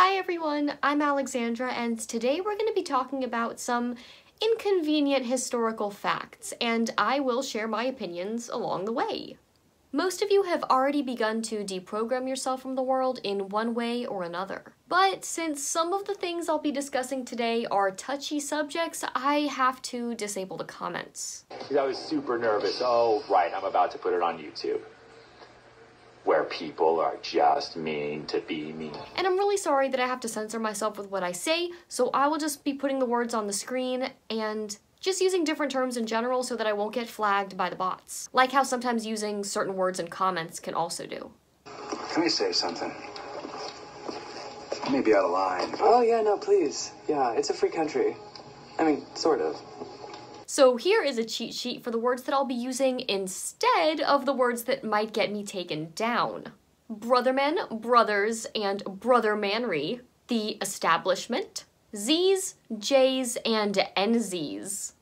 Hi everyone, I'm Alexandra, and today we're going to be talking about some inconvenient historical facts, and I will share my opinions along the way. Most of you have already begun to deprogram yourself from the world in one way or another. But since some of the things I'll be discussing today are touchy subjects, I have to disable the comments. I was super nervous. Oh, right, I'm about to put it on YouTube. Where people are just mean to be mean. And I'm really sorry that I have to censor myself with what I say, so I will just be putting the words on the screen and just using different terms in general so that I won't get flagged by the bots. Like how sometimes using certain words in comments can also do. Let me say something. I may be out of line. Oh, yeah, no, please. Yeah, it's a free country. I mean, sort of. So here is a cheat sheet for the words that I'll be using instead of the words that might get me taken down. Brothermen, brothers, and brothermanry, the establishment, Z's, J's, and NZ's.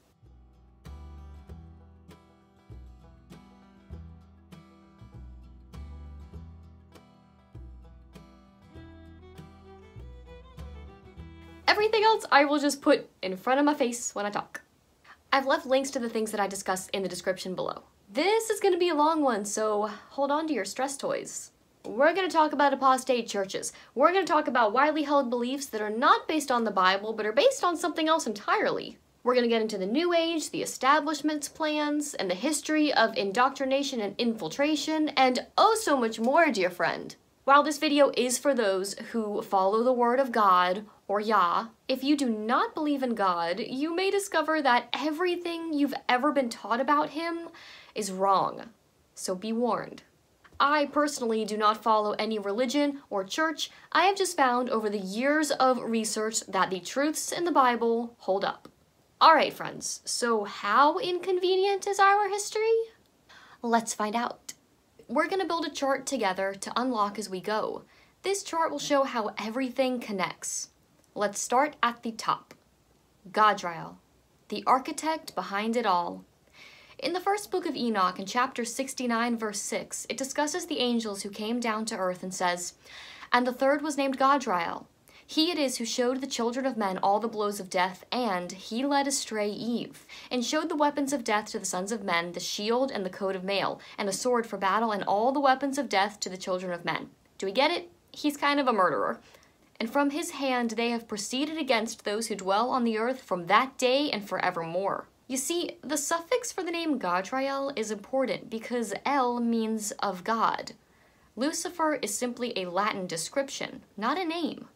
Everything else I will just put in front of my face when I talk. I've left links to the things that I discussed in the description below. This is going to be a long one, so hold on to your stress toys. We're going to talk about apostate churches. We're going to talk about widely held beliefs that are not based on the Bible, but are based on something else entirely. We're going to get into the New Age, the establishment's plans, and the history of indoctrination and infiltration, and oh so much more, dear friend. While this video is for those who follow the word of God, or Yah, if you do not believe in God, you may discover that everything you've ever been taught about Him is wrong. So be warned. I personally do not follow any religion or church. I have just found over the years of research that the truths in the Bible hold up. Alright, friends, so how inconvenient is our history? Let's find out. We're going to build a chart together to unlock as we go. This chart will show how everything connects. Let's start at the top. Gadrael, the architect behind it all. In the first book of Enoch, in chapter 69, verse 6, it discusses the angels who came down to earth and says, And the third was named Gadrael. He it is who showed the children of men all the blows of death, and he led astray Eve, and showed the weapons of death to the sons of men, the shield and the coat of mail, and the sword for battle, and all the weapons of death to the children of men. Do we get it? He's kind of a murderer. And from his hand they have proceeded against those who dwell on the earth from that day and forevermore. You see, the suffix for the name Gadrael is important because El means of God. Lucifer is simply a Latin description, not a name.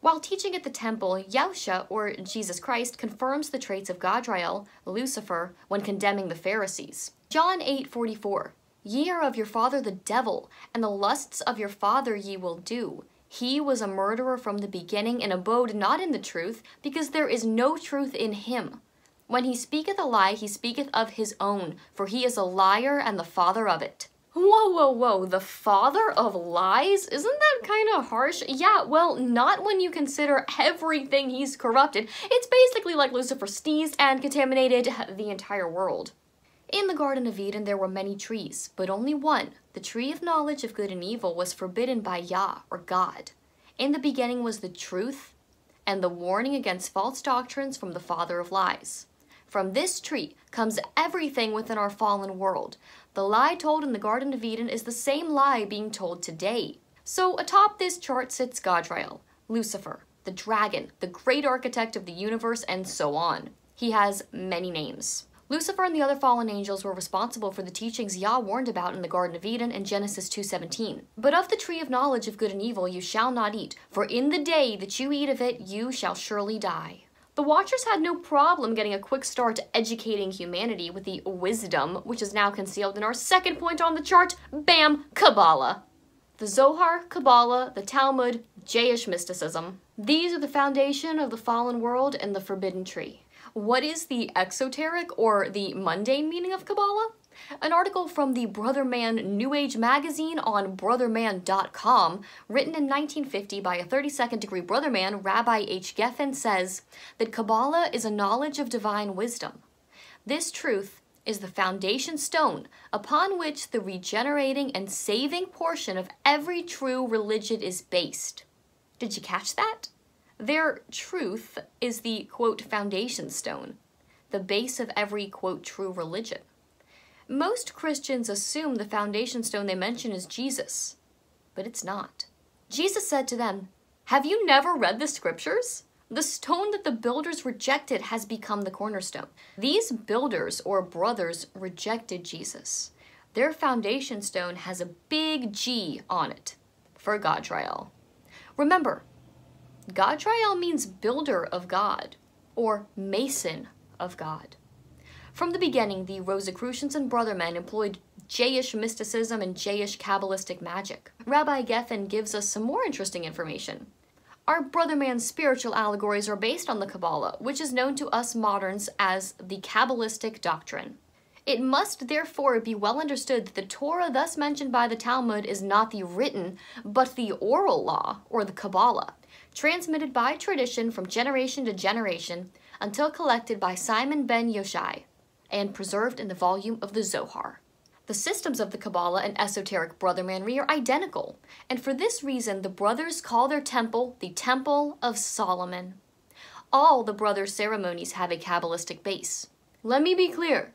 While teaching at the temple, Yahusha, or Jesus Christ, confirms the traits of Gadrael, Lucifer, when condemning the Pharisees. John 8:44. Ye are of your father the devil, and the lusts of your father ye will do. He was a murderer from the beginning, and abode not in the truth, because there is no truth in him. When he speaketh a lie, he speaketh of his own, for he is a liar and the father of it. Whoa, whoa, whoa, the father of lies? Isn't that kind of harsh? Yeah, well, not when you consider everything he's corrupted. It's basically like Lucifer sneezed and contaminated the entire world. In the Garden of Eden there were many trees, but only one, the tree of knowledge of good and evil, was forbidden by Yah, or God. In the beginning was the truth, and the warning against false doctrines from the father of lies. From this tree comes everything within our fallen world. The lie told in the Garden of Eden is the same lie being told today. So atop this chart sits Gadrael, Lucifer, the dragon, the great architect of the universe, and so on. He has many names. Lucifer and the other fallen angels were responsible for the teachings Yah warned about in the Garden of Eden in Genesis 2:17. But of the tree of knowledge of good and evil you shall not eat, for in the day that you eat of it you shall surely die. The Watchers had no problem getting a quick start to educating humanity with the wisdom, which is now concealed in our second point on the chart, bam, Kabbalah. The Zohar, Kabbalah, the Talmud, Jewish mysticism. These are the foundation of the fallen world and the forbidden tree. What is the exoteric or the mundane meaning of Kabbalah? An article from the Brother Man New Age magazine on brotherman.com, written in 1950 by a 32nd degree brother man, Rabbi H. Geffen, says that Kabbalah is a knowledge of divine wisdom. This truth is the foundation stone upon which the regenerating and saving portion of every true religion is based. Did you catch that? Their truth is the quote foundation stone, the base of every quote true religion. Most Christians assume the foundation stone they mention is Jesus, but it's not. Jesus said to them, Have you never read the scriptures? The stone that the builders rejected has become the cornerstone. These builders or brothers rejected Jesus. Their foundation stone has a big G on it for Godrael. Remember, Godrael means builder of God or mason of God. From the beginning, the Rosicrucians and Brothermen employed Jayish mysticism and Jayish Kabbalistic magic. Rabbi Geffen gives us some more interesting information. Our Brotherman's spiritual allegories are based on the Kabbalah, which is known to us moderns as the Kabbalistic doctrine. It must therefore be well understood that the Torah thus mentioned by the Talmud is not the written, but the oral law, or the Kabbalah, transmitted by tradition from generation to generation until collected by Simon ben Yochai and preserved in the volume of the Zohar. The systems of the Kabbalah and esoteric brothermanry are identical, and for this reason the brothers call their temple the Temple of Solomon. All the brothers' ceremonies have a Kabbalistic base. Let me be clear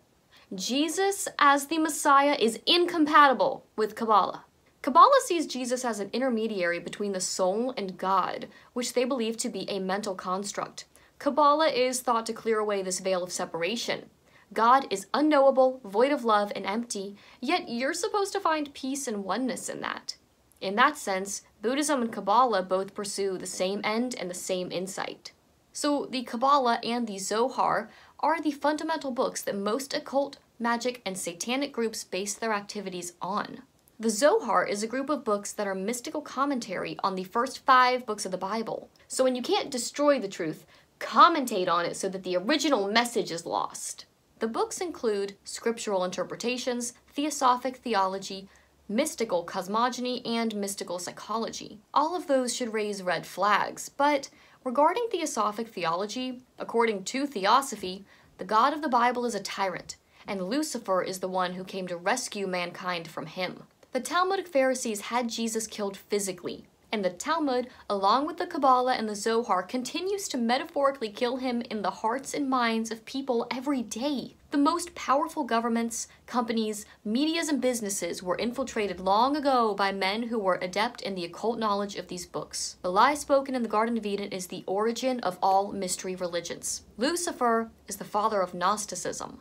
Jesus as the Messiah is incompatible with Kabbalah. Kabbalah sees Jesus as an intermediary between the soul and God, which they believe to be a mental construct. Kabbalah is thought to clear away this veil of separation. God is unknowable, void of love, and empty, yet you're supposed to find peace and oneness in that. In that sense, Buddhism and Kabbalah both pursue the same end and the same insight. So the Kabbalah and the Zohar are the fundamental books that most occult, magic, and satanic groups base their activities on. The Zohar is a group of books that are mystical commentary on the first five books of the Bible. So when you can't destroy the truth, commentate on it so that the original message is lost. The books include scriptural interpretations, theosophic theology, mystical cosmogony, and mystical psychology. All of those should raise red flags, but regarding theosophic theology, according to theosophy, the God of the Bible is a tyrant, and Lucifer is the one who came to rescue mankind from him. The Talmudic Pharisees had Jesus killed physically, and the Talmud, along with the Kabbalah and the Zohar, continues to metaphorically kill him in the hearts and minds of people every day. The most powerful governments, companies, medias, and businesses were infiltrated long ago by men who were adept in the occult knowledge of these books. The lie spoken in the Garden of Eden is the origin of all mystery religions. Lucifer is the father of Gnosticism.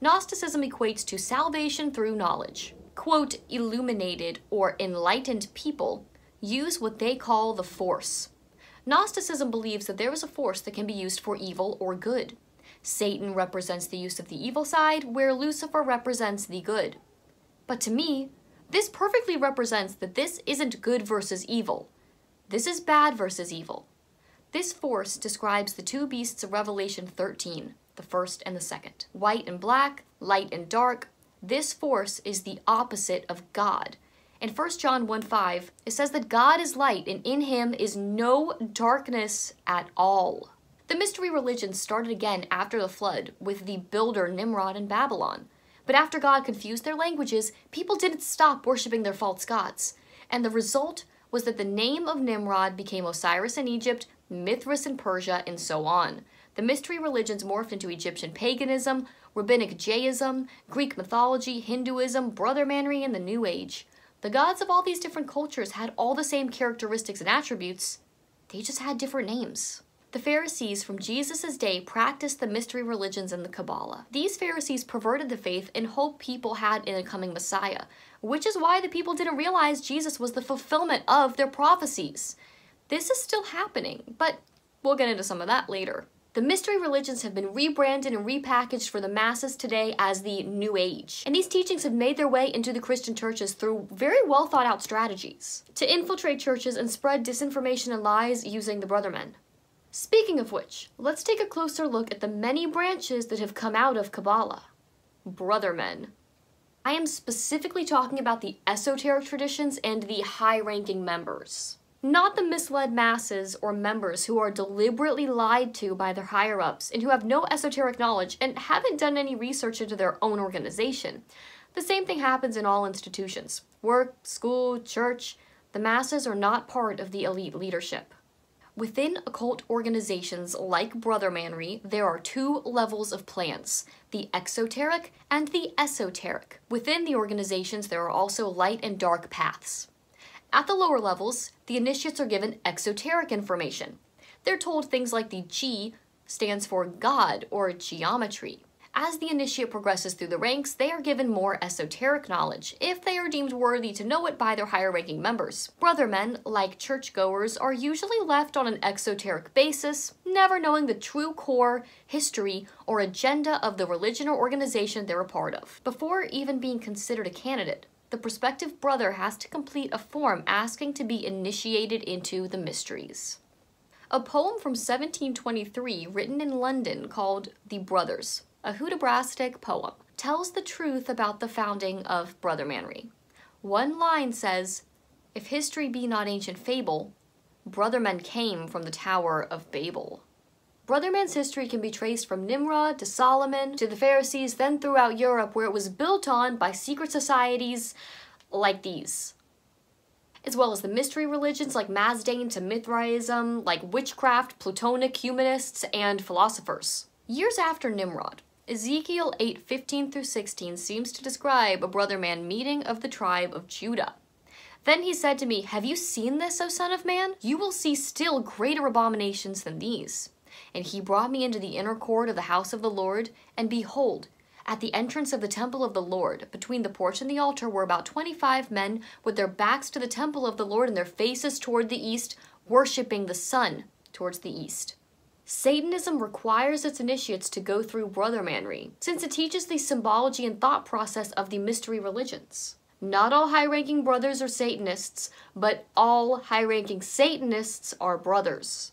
Gnosticism equates to salvation through knowledge. Quote, illuminated or enlightened people use what they call the Force. Gnosticism believes that there is a force that can be used for evil or good. Satan represents the use of the evil side, where Lucifer represents the good. But to me, this perfectly represents that this isn't good versus evil. This is bad versus evil. This force describes the two beasts of Revelation 13, the first and the second. White and black, light and dark. This force is the opposite of God, in 1 John 1 5, it says that God is light and in him is no darkness at all. The mystery religion started again after the flood with the builder Nimrod in Babylon. But after God confused their languages, people didn't stop worshiping their false gods. And the result was that the name of Nimrod became Osiris in Egypt, Mithras in Persia, and so on. The mystery religions morphed into Egyptian paganism, rabbinic Jayism, Greek mythology, Hinduism, brothermanry, and the New Age. The gods of all these different cultures had all the same characteristics and attributes, they just had different names. The Pharisees from Jesus' day practiced the mystery religions and the Kabbalah. These Pharisees perverted the faith and hope people had in a coming Messiah, which is why the people didn't realize Jesus was the fulfillment of their prophecies. This is still happening, but we'll get into some of that later. The mystery religions have been rebranded and repackaged for the masses today as the New Age. And these teachings have made their way into the Christian churches through very well thought out strategies to infiltrate churches and spread disinformation and lies using the Brothermen. Speaking of which, let's take a closer look at the many branches that have come out of Kabbalah. Brothermen. I am specifically talking about the esoteric traditions and the high ranking members not the misled masses or members who are deliberately lied to by their higher ups and who have no esoteric knowledge and haven't done any research into their own organization. The same thing happens in all institutions work, school, church. The masses are not part of the elite leadership. Within occult organizations like Brother Manry, there are two levels of plans the exoteric and the esoteric. Within the organizations, there are also light and dark paths. At the lower levels, the initiates are given exoteric information. They're told things like the G stands for God or geometry. As the initiate progresses through the ranks, they are given more esoteric knowledge, if they are deemed worthy to know it by their higher ranking members. Brother men, like churchgoers, are usually left on an exoteric basis, never knowing the true core, history, or agenda of the religion or organization they're a part of. Before even being considered a candidate, the prospective brother has to complete a form asking to be initiated into the mysteries. A poem from 1723 written in London called The Brothers a Hudibrastic poem, tells the truth about the founding of Brother Manry. One line says, If history be not ancient fable, brother men came from the Tower of Babel. Brother man's history can be traced from Nimrod to Solomon to the Pharisees, then throughout Europe, where it was built on by secret societies like these. As well as the mystery religions like Mazdain to Mithraism, like witchcraft, Platonic humanists, and philosophers. Years after Nimrod, Ezekiel 8 15 through 16 seems to describe a brother man meeting of the tribe of Judah. Then he said to me, Have you seen this, O Son of Man? You will see still greater abominations than these. And he brought me into the inner court of the house of the Lord, and behold, at the entrance of the temple of the Lord, between the porch and the altar, were about twenty five men with their backs to the temple of the Lord and their faces toward the east, worshipping the sun towards the east. Satanism requires its initiates to go through Brother Manry, since it teaches the symbology and thought process of the mystery religions. Not all high ranking brothers are Satanists, but all high ranking Satanists are brothers.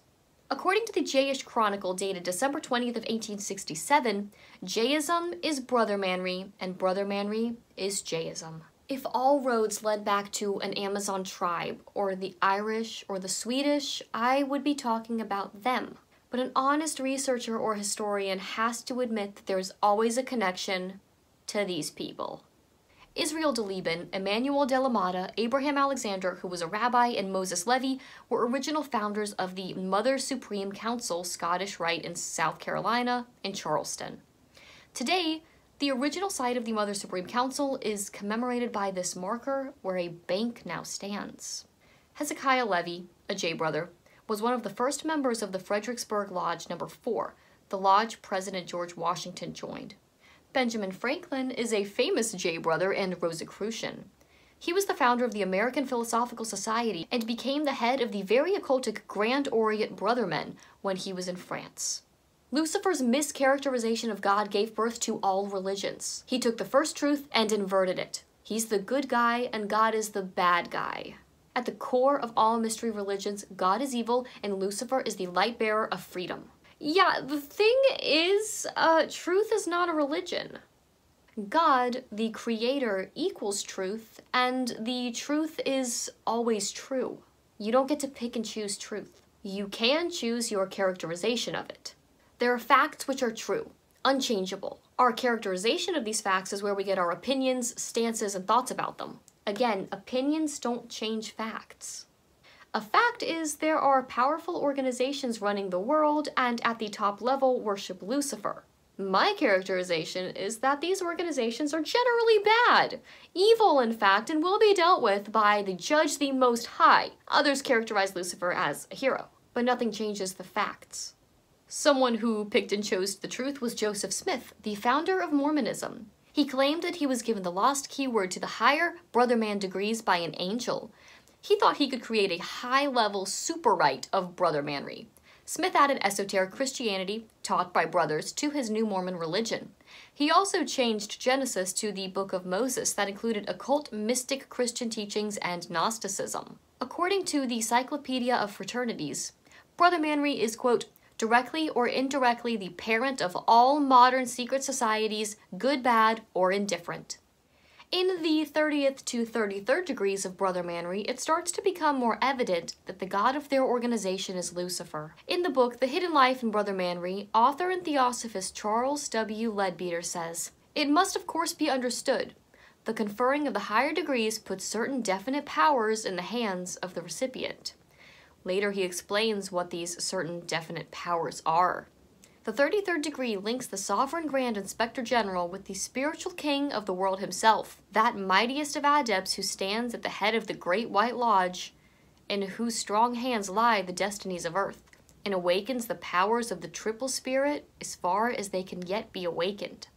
According to the Jayish Chronicle dated December 20th of 1867, Jayism is Brother Manry and Brother Manry is Jayism. If all roads led back to an Amazon tribe, or the Irish, or the Swedish, I would be talking about them but an honest researcher or historian has to admit that there is always a connection to these people. Israel de Liban, Emmanuel de Abraham Alexander, who was a rabbi, and Moses Levy were original founders of the Mother Supreme Council Scottish Rite in South Carolina in Charleston. Today, the original site of the Mother Supreme Council is commemorated by this marker where a bank now stands. Hezekiah Levy, a J brother, was one of the first members of the Fredericksburg Lodge Number 4, the lodge President George Washington joined. Benjamin Franklin is a famous J brother and Rosicrucian. He was the founder of the American Philosophical Society and became the head of the very occultic Grand Orient Brothermen when he was in France. Lucifer's mischaracterization of God gave birth to all religions. He took the first truth and inverted it. He's the good guy and God is the bad guy. At the core of all mystery religions, God is evil and Lucifer is the light bearer of freedom. Yeah, the thing is, uh, truth is not a religion. God, the creator, equals truth, and the truth is always true. You don't get to pick and choose truth. You can choose your characterization of it. There are facts which are true, unchangeable. Our characterization of these facts is where we get our opinions, stances, and thoughts about them. Again, opinions don't change facts. A fact is there are powerful organizations running the world and at the top level worship Lucifer. My characterization is that these organizations are generally bad, evil in fact, and will be dealt with by the judge the most high. Others characterize Lucifer as a hero, but nothing changes the facts. Someone who picked and chose the truth was Joseph Smith, the founder of Mormonism. He claimed that he was given the lost keyword to the higher brother man degrees by an angel. He thought he could create a high level super rite of brother manry. Smith added esoteric Christianity, taught by brothers, to his new Mormon religion. He also changed Genesis to the Book of Moses that included occult mystic Christian teachings and Gnosticism. According to the Cyclopedia of Fraternities, Brother Manry is, quote, directly or indirectly the parent of all modern secret societies, good, bad, or indifferent. In the 30th to 33rd degrees of Brother Manry, it starts to become more evident that the god of their organization is Lucifer. In the book The Hidden Life in Brother Manry, author and theosophist Charles W. Leadbeater says, It must of course be understood The conferring of the higher degrees puts certain definite powers in the hands of the recipient. Later, he explains what these certain definite powers are. The 33rd degree links the sovereign grand inspector general with the spiritual king of the world himself, that mightiest of adepts who stands at the head of the great white lodge, in whose strong hands lie the destinies of earth, and awakens the powers of the triple spirit as far as they can yet be awakened.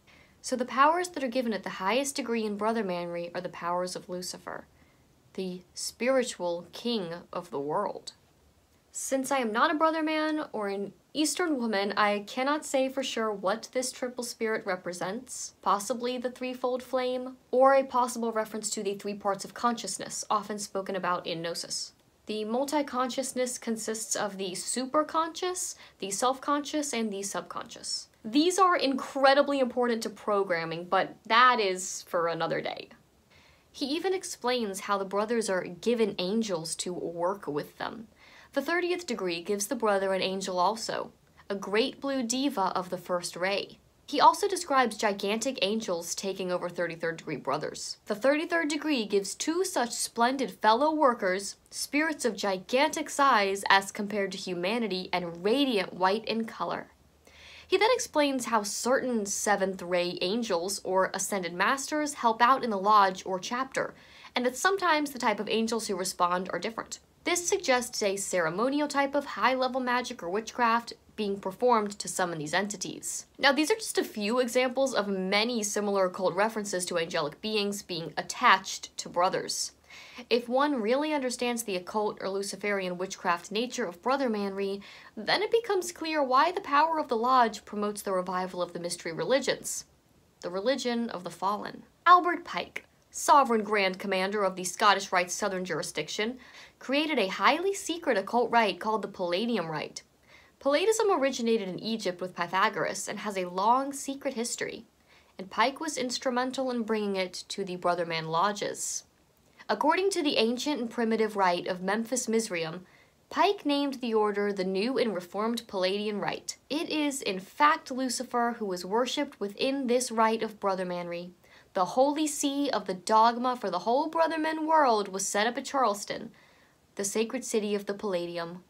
So the powers that are given at the highest degree in Brother Manry are the powers of Lucifer, the spiritual king of the world. Since I am not a brother man or an Eastern woman, I cannot say for sure what this triple spirit represents, possibly the threefold flame, or a possible reference to the three parts of consciousness often spoken about in Gnosis. The multi-consciousness consists of the superconscious, the self-conscious, and the subconscious. These are incredibly important to programming, but that is for another day. He even explains how the brothers are given angels to work with them. The 30th degree gives the brother an angel also, a great blue deva of the first ray. He also describes gigantic angels taking over 33rd degree brothers. The 33rd degree gives two such splendid fellow workers, spirits of gigantic size as compared to humanity and radiant white in color. He then explains how certain seventh ray angels or ascended masters help out in the lodge or chapter, and that sometimes the type of angels who respond are different. This suggests a ceremonial type of high level magic or witchcraft being performed to summon these entities. Now, these are just a few examples of many similar occult references to angelic beings being attached to brothers. If one really understands the occult or Luciferian witchcraft nature of Brother Manry, then it becomes clear why the power of the Lodge promotes the revival of the mystery religions. The religion of the fallen. Albert Pike, sovereign grand commander of the Scottish Rite's southern jurisdiction, created a highly secret occult rite called the Palladium Rite. Palladism originated in Egypt with Pythagoras and has a long secret history, and Pike was instrumental in bringing it to the Brotherman lodges. According to the ancient and primitive rite of Memphis Mizraim, Pike named the order the New and Reformed Palladian Rite. It is, in fact, Lucifer who was worshipped within this rite of Brother Manry. The holy see of the dogma for the whole Brotherman world was set up at Charleston, the sacred city of the Palladium.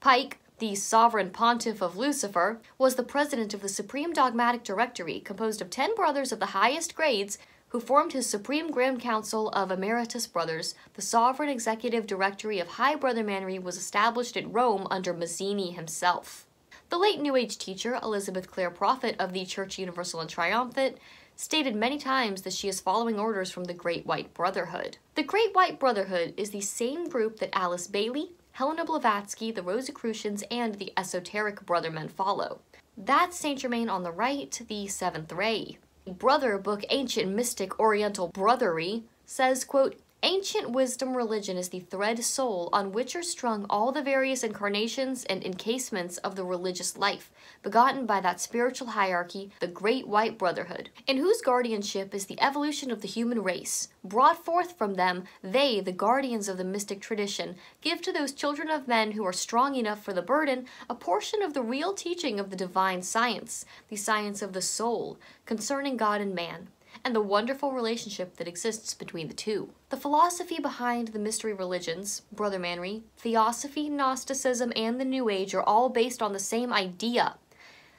Pike, the sovereign pontiff of Lucifer, was the president of the Supreme Dogmatic Directory, composed of ten brothers of the highest grades who formed his Supreme Grand Council of Emeritus Brothers. The sovereign executive directory of High Brother Manry was established at Rome under Mazzini himself. The late New Age teacher, Elizabeth Clare Prophet of the Church Universal and Triumphant, stated many times that she is following orders from the Great White Brotherhood. The Great White Brotherhood is the same group that Alice Bailey, Helena Blavatsky, the Rosicrucians, and the Esoteric Brothermen follow. That's Saint Germain on the right, the Seventh Ray. Brother book Ancient Mystic Oriental Brothery says, quote, Ancient wisdom religion is the thread soul on which are strung all the various incarnations and encasements of the religious life, begotten by that spiritual hierarchy, the Great White Brotherhood, in whose guardianship is the evolution of the human race. Brought forth from them, they, the guardians of the mystic tradition, give to those children of men who are strong enough for the burden a portion of the real teaching of the divine science, the science of the soul, concerning God and man and the wonderful relationship that exists between the two. The philosophy behind the mystery religions, Brother Manry, Theosophy, Gnosticism, and the New Age are all based on the same idea.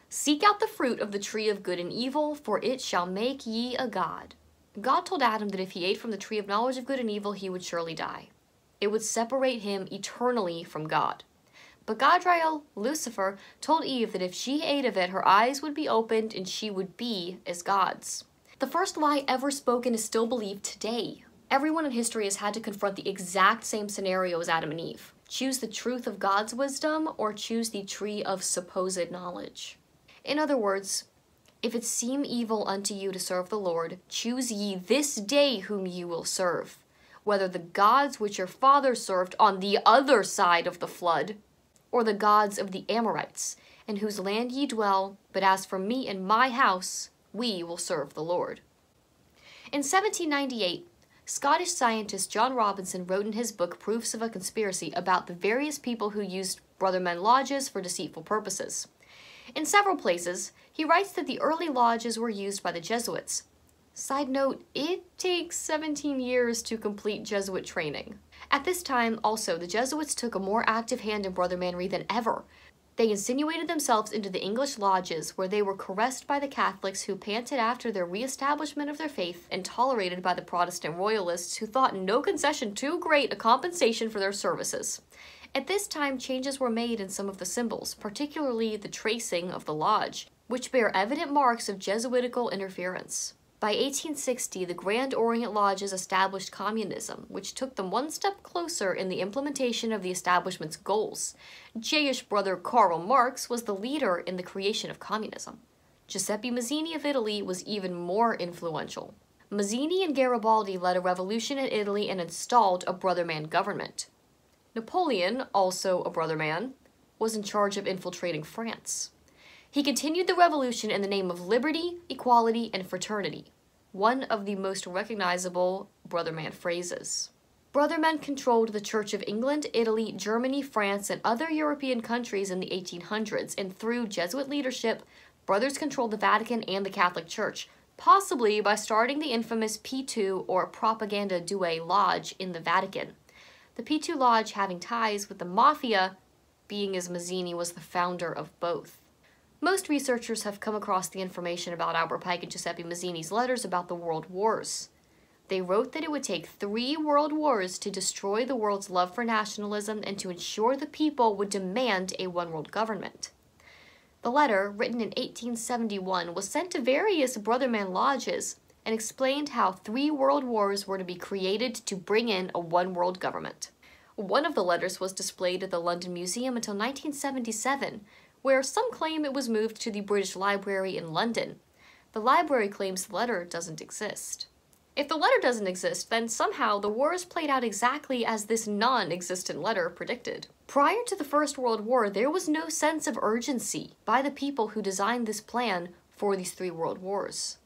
Seek out the fruit of the tree of good and evil, for it shall make ye a god. God told Adam that if he ate from the tree of knowledge of good and evil, he would surely die. It would separate him eternally from God. But Gadrael, Lucifer, told Eve that if she ate of it, her eyes would be opened and she would be as gods. The first lie ever spoken is still believed today. Everyone in history has had to confront the exact same scenario as Adam and Eve. Choose the truth of God's wisdom or choose the tree of supposed knowledge. In other words, if it seem evil unto you to serve the Lord, choose ye this day whom ye will serve, whether the gods which your fathers served on the other side of the flood, or the gods of the Amorites, in whose land ye dwell, but as for me and my house, we will serve the Lord. In 1798, Scottish scientist John Robinson wrote in his book Proofs of a Conspiracy about the various people who used Brothermen lodges for deceitful purposes. In several places, he writes that the early lodges were used by the Jesuits. Side note, it takes 17 years to complete Jesuit training. At this time, also, the Jesuits took a more active hand in brothermanry than ever. They insinuated themselves into the English lodges, where they were caressed by the Catholics who panted after their re-establishment of their faith, and tolerated by the Protestant royalists who thought no concession too great a compensation for their services. At this time, changes were made in some of the symbols, particularly the tracing of the lodge, which bear evident marks of Jesuitical interference. By 1860, the Grand Orient Lodges established communism, which took them one step closer in the implementation of the establishment's goals. Jayish brother Karl Marx was the leader in the creation of communism. Giuseppe Mazzini of Italy was even more influential. Mazzini and Garibaldi led a revolution in Italy and installed a brotherman government. Napoleon, also a brotherman, was in charge of infiltrating France. He continued the revolution in the name of liberty, equality, and fraternity, one of the most recognizable Brotherman phrases. Brothermen controlled the Church of England, Italy, Germany, France, and other European countries in the 1800s, and through Jesuit leadership, brothers controlled the Vatican and the Catholic Church, possibly by starting the infamous P2 or Propaganda Due Lodge in the Vatican. The P2 Lodge having ties with the Mafia, being as Mazzini was the founder of both. Most researchers have come across the information about Albert Pike and Giuseppe Mazzini's letters about the world wars. They wrote that it would take three world wars to destroy the world's love for nationalism and to ensure the people would demand a one world government. The letter, written in 1871, was sent to various Brotherman lodges and explained how three world wars were to be created to bring in a one world government. One of the letters was displayed at the London Museum until 1977, where some claim it was moved to the British Library in London. The library claims the letter doesn't exist. If the letter doesn't exist, then somehow the wars played out exactly as this non existent letter predicted. Prior to the First World War, there was no sense of urgency by the people who designed this plan for these three world wars.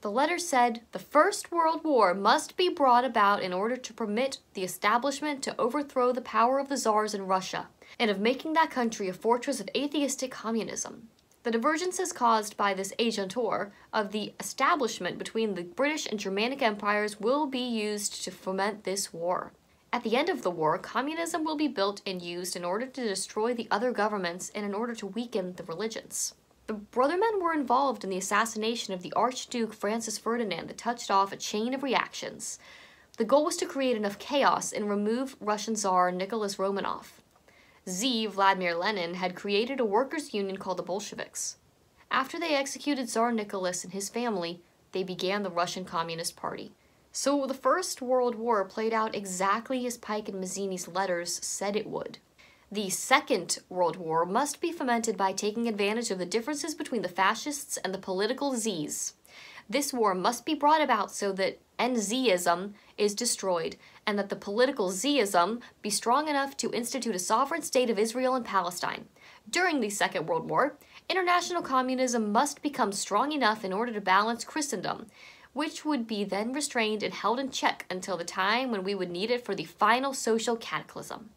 The letter said the First World War must be brought about in order to permit the establishment to overthrow the power of the czars in Russia and of making that country a fortress of atheistic communism. The divergences caused by this agentur of the establishment between the British and Germanic empires will be used to foment this war. At the end of the war, communism will be built and used in order to destroy the other governments and in order to weaken the religions. The Brothermen were involved in the assassination of the Archduke Francis Ferdinand that touched off a chain of reactions. The goal was to create enough chaos and remove Russian Tsar Nicholas Romanov. Z, Vladimir Lenin, had created a workers' union called the Bolsheviks. After they executed Tsar Nicholas and his family, they began the Russian Communist Party. So the First World War played out exactly as Pike and Mazzini's letters said it would. The Second World War must be fomented by taking advantage of the differences between the fascists and the political Zs. This war must be brought about so that NZism is destroyed and that the political Zism be strong enough to institute a sovereign state of Israel and Palestine. During the Second World War, international communism must become strong enough in order to balance Christendom, which would be then restrained and held in check until the time when we would need it for the final social cataclysm.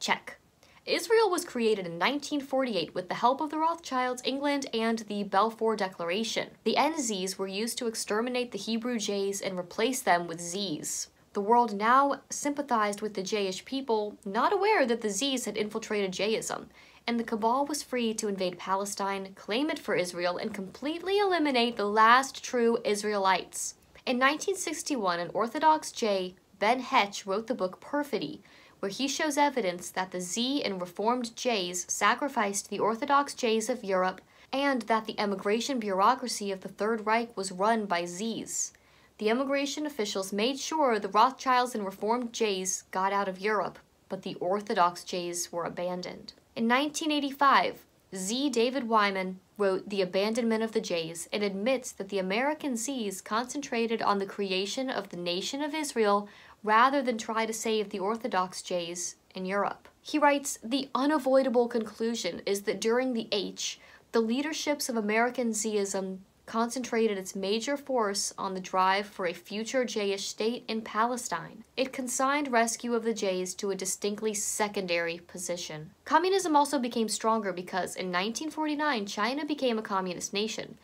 Check. Israel was created in 1948 with the help of the Rothschilds, England, and the Balfour Declaration. The NZs were used to exterminate the Hebrew Jays and replace them with Zs. The world now sympathized with the Jayish people, not aware that the Zs had infiltrated Jayism, and the Cabal was free to invade Palestine, claim it for Israel, and completely eliminate the last true Israelites. In 1961, an Orthodox Jay, Ben Hecht, wrote the book Perfidy, where he shows evidence that the Z and Reformed Jays sacrificed the Orthodox Jays of Europe and that the emigration bureaucracy of the Third Reich was run by Zs. The immigration officials made sure the Rothschilds and Reformed Jays got out of Europe, but the Orthodox Jays were abandoned. In 1985, Z. David Wyman wrote The Abandonment of the Jays and admits that the American Zs concentrated on the creation of the nation of Israel rather than try to save the Orthodox Jays in Europe. He writes The unavoidable conclusion is that during the H, the leaderships of American Zism concentrated its major force on the drive for a future Jayish state in Palestine. It consigned rescue of the Jays to a distinctly secondary position. Communism also became stronger because in 1949 China became a communist nation.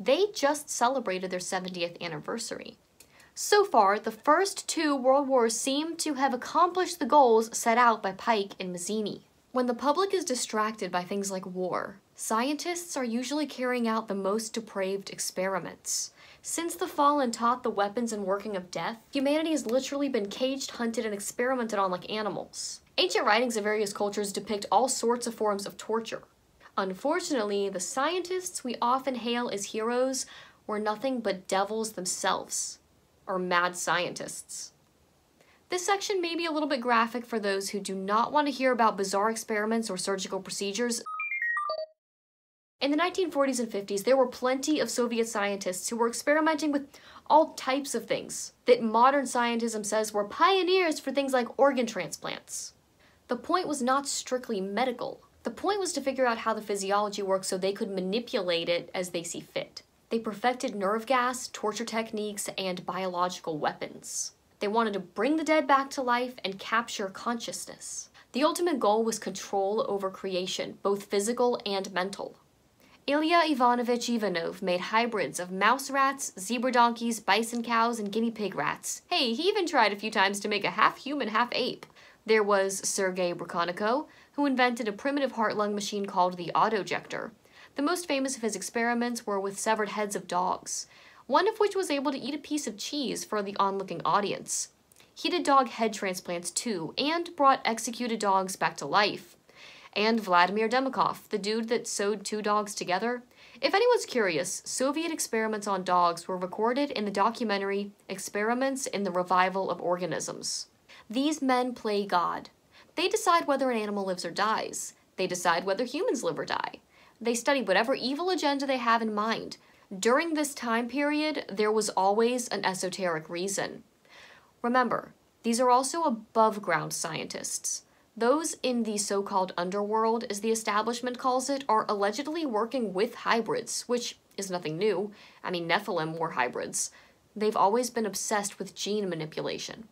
They just celebrated their 70th anniversary. So far, the first two world wars seem to have accomplished the goals set out by Pike and Mazzini. When the public is distracted by things like war, scientists are usually carrying out the most depraved experiments. Since the Fallen taught the weapons and working of death, humanity has literally been caged, hunted, and experimented on like animals. Ancient writings of various cultures depict all sorts of forms of torture. Unfortunately, the scientists we often hail as heroes were nothing but devils themselves, or mad scientists. This section may be a little bit graphic for those who do not want to hear about bizarre experiments or surgical procedures, in the 1940s and 50s, there were plenty of Soviet scientists who were experimenting with all types of things that modern scientism says were pioneers for things like organ transplants. The point was not strictly medical. The point was to figure out how the physiology works so they could manipulate it as they see fit. They perfected nerve gas, torture techniques, and biological weapons. They wanted to bring the dead back to life and capture consciousness. The ultimate goal was control over creation, both physical and mental. Ilya Ivanovich Ivanov made hybrids of mouse rats, zebra donkeys, bison cows, and guinea pig rats. Hey, he even tried a few times to make a half human, half ape. There was Sergei Brukhonenko, who invented a primitive heart lung machine called the autojector. The most famous of his experiments were with severed heads of dogs, one of which was able to eat a piece of cheese for the onlooking audience. He did dog head transplants too, and brought executed dogs back to life and Vladimir Demikhov, the dude that sewed two dogs together. If anyone's curious, Soviet experiments on dogs were recorded in the documentary Experiments in the Revival of Organisms. These men play God. They decide whether an animal lives or dies. They decide whether humans live or die. They study whatever evil agenda they have in mind. During this time period, there was always an esoteric reason. Remember, these are also above ground scientists. Those in the so called underworld, as the establishment calls it, are allegedly working with hybrids, which is nothing new. I mean, Nephilim were hybrids. They've always been obsessed with gene manipulation.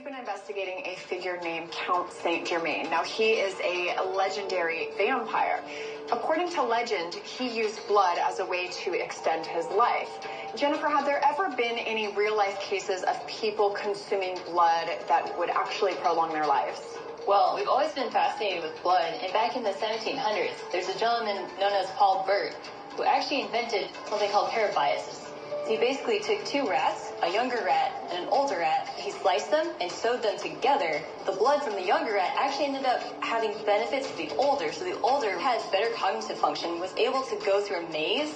We've been investigating a figure named Count Saint Germain. Now, he is a legendary vampire. According to legend, he used blood as a way to extend his life. Jennifer, have there ever been any real life cases of people consuming blood that would actually prolong their lives? Well, we've always been fascinated with blood, and back in the 1700s, there's a gentleman known as Paul Bert who actually invented something called parabiosis. He basically took two rats, a younger rat and an older rat, he sliced them and sewed them together. The blood from the younger rat actually ended up having benefits to the older, so the older had better cognitive function, was able to go through a maze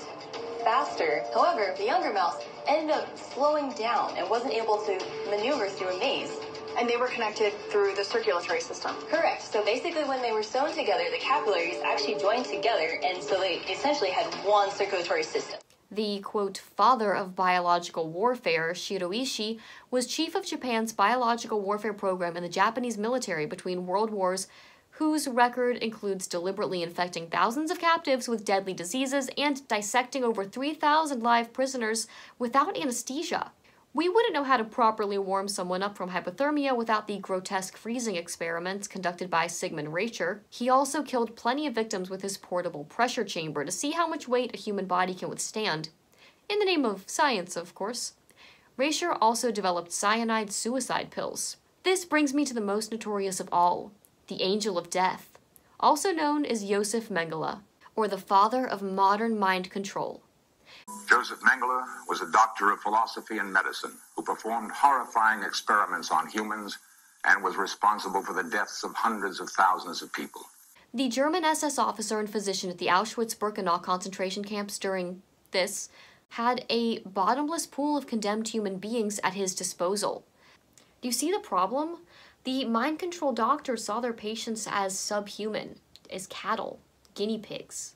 faster. However, the younger mouse ended up slowing down and wasn't able to maneuver through a maze. And they were connected through the circulatory system. Correct. So basically, when they were sewn together, the capillaries actually joined together, and so they essentially had one circulatory system. The quote, father of biological warfare, Shiro Ishii, was chief of Japan's biological warfare program in the Japanese military between world wars, whose record includes deliberately infecting thousands of captives with deadly diseases and dissecting over 3,000 live prisoners without anesthesia. We wouldn't know how to properly warm someone up from hypothermia without the grotesque freezing experiments conducted by Sigmund Rascher. He also killed plenty of victims with his portable pressure chamber to see how much weight a human body can withstand. In the name of science, of course. Rascher also developed cyanide suicide pills. This brings me to the most notorious of all, the Angel of Death, also known as Josef Mengele, or the father of modern mind control. Joseph Mengele was a doctor of philosophy and medicine who performed horrifying experiments on humans and was responsible for the deaths of hundreds of thousands of people. The German SS officer and physician at the Auschwitz Birkenau concentration camps during this had a bottomless pool of condemned human beings at his disposal. Do you see the problem? The mind control doctors saw their patients as subhuman, as cattle, guinea pigs.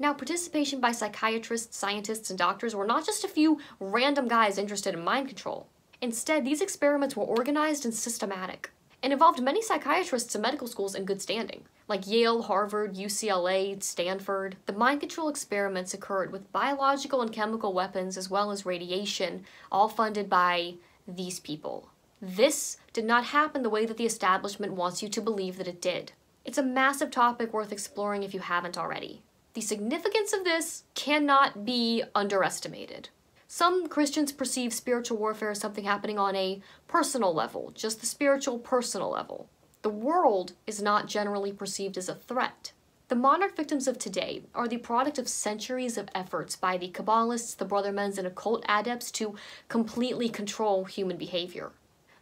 Now, participation by psychiatrists, scientists, and doctors were not just a few random guys interested in mind control. Instead, these experiments were organized and systematic, and involved many psychiatrists and medical schools in good standing, like Yale, Harvard, UCLA, Stanford. The mind control experiments occurred with biological and chemical weapons as well as radiation, all funded by these people. This did not happen the way that the establishment wants you to believe that it did. It's a massive topic worth exploring if you haven't already. The significance of this cannot be underestimated. Some Christians perceive spiritual warfare as something happening on a personal level, just the spiritual personal level. The world is not generally perceived as a threat. The monarch victims of today are the product of centuries of efforts by the Kabbalists, the Brothermens, and occult adepts to completely control human behavior.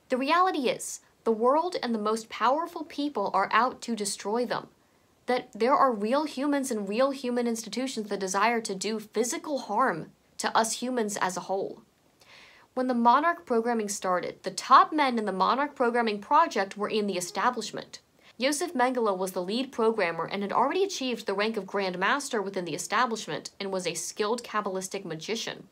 The reality is, the world and the most powerful people are out to destroy them. That there are real humans and real human institutions that desire to do physical harm to us humans as a whole. When the Monarch programming started, the top men in the Monarch programming project were in the establishment. Josef Mengele was the lead programmer and had already achieved the rank of Grand Master within the establishment and was a skilled Kabbalistic magician.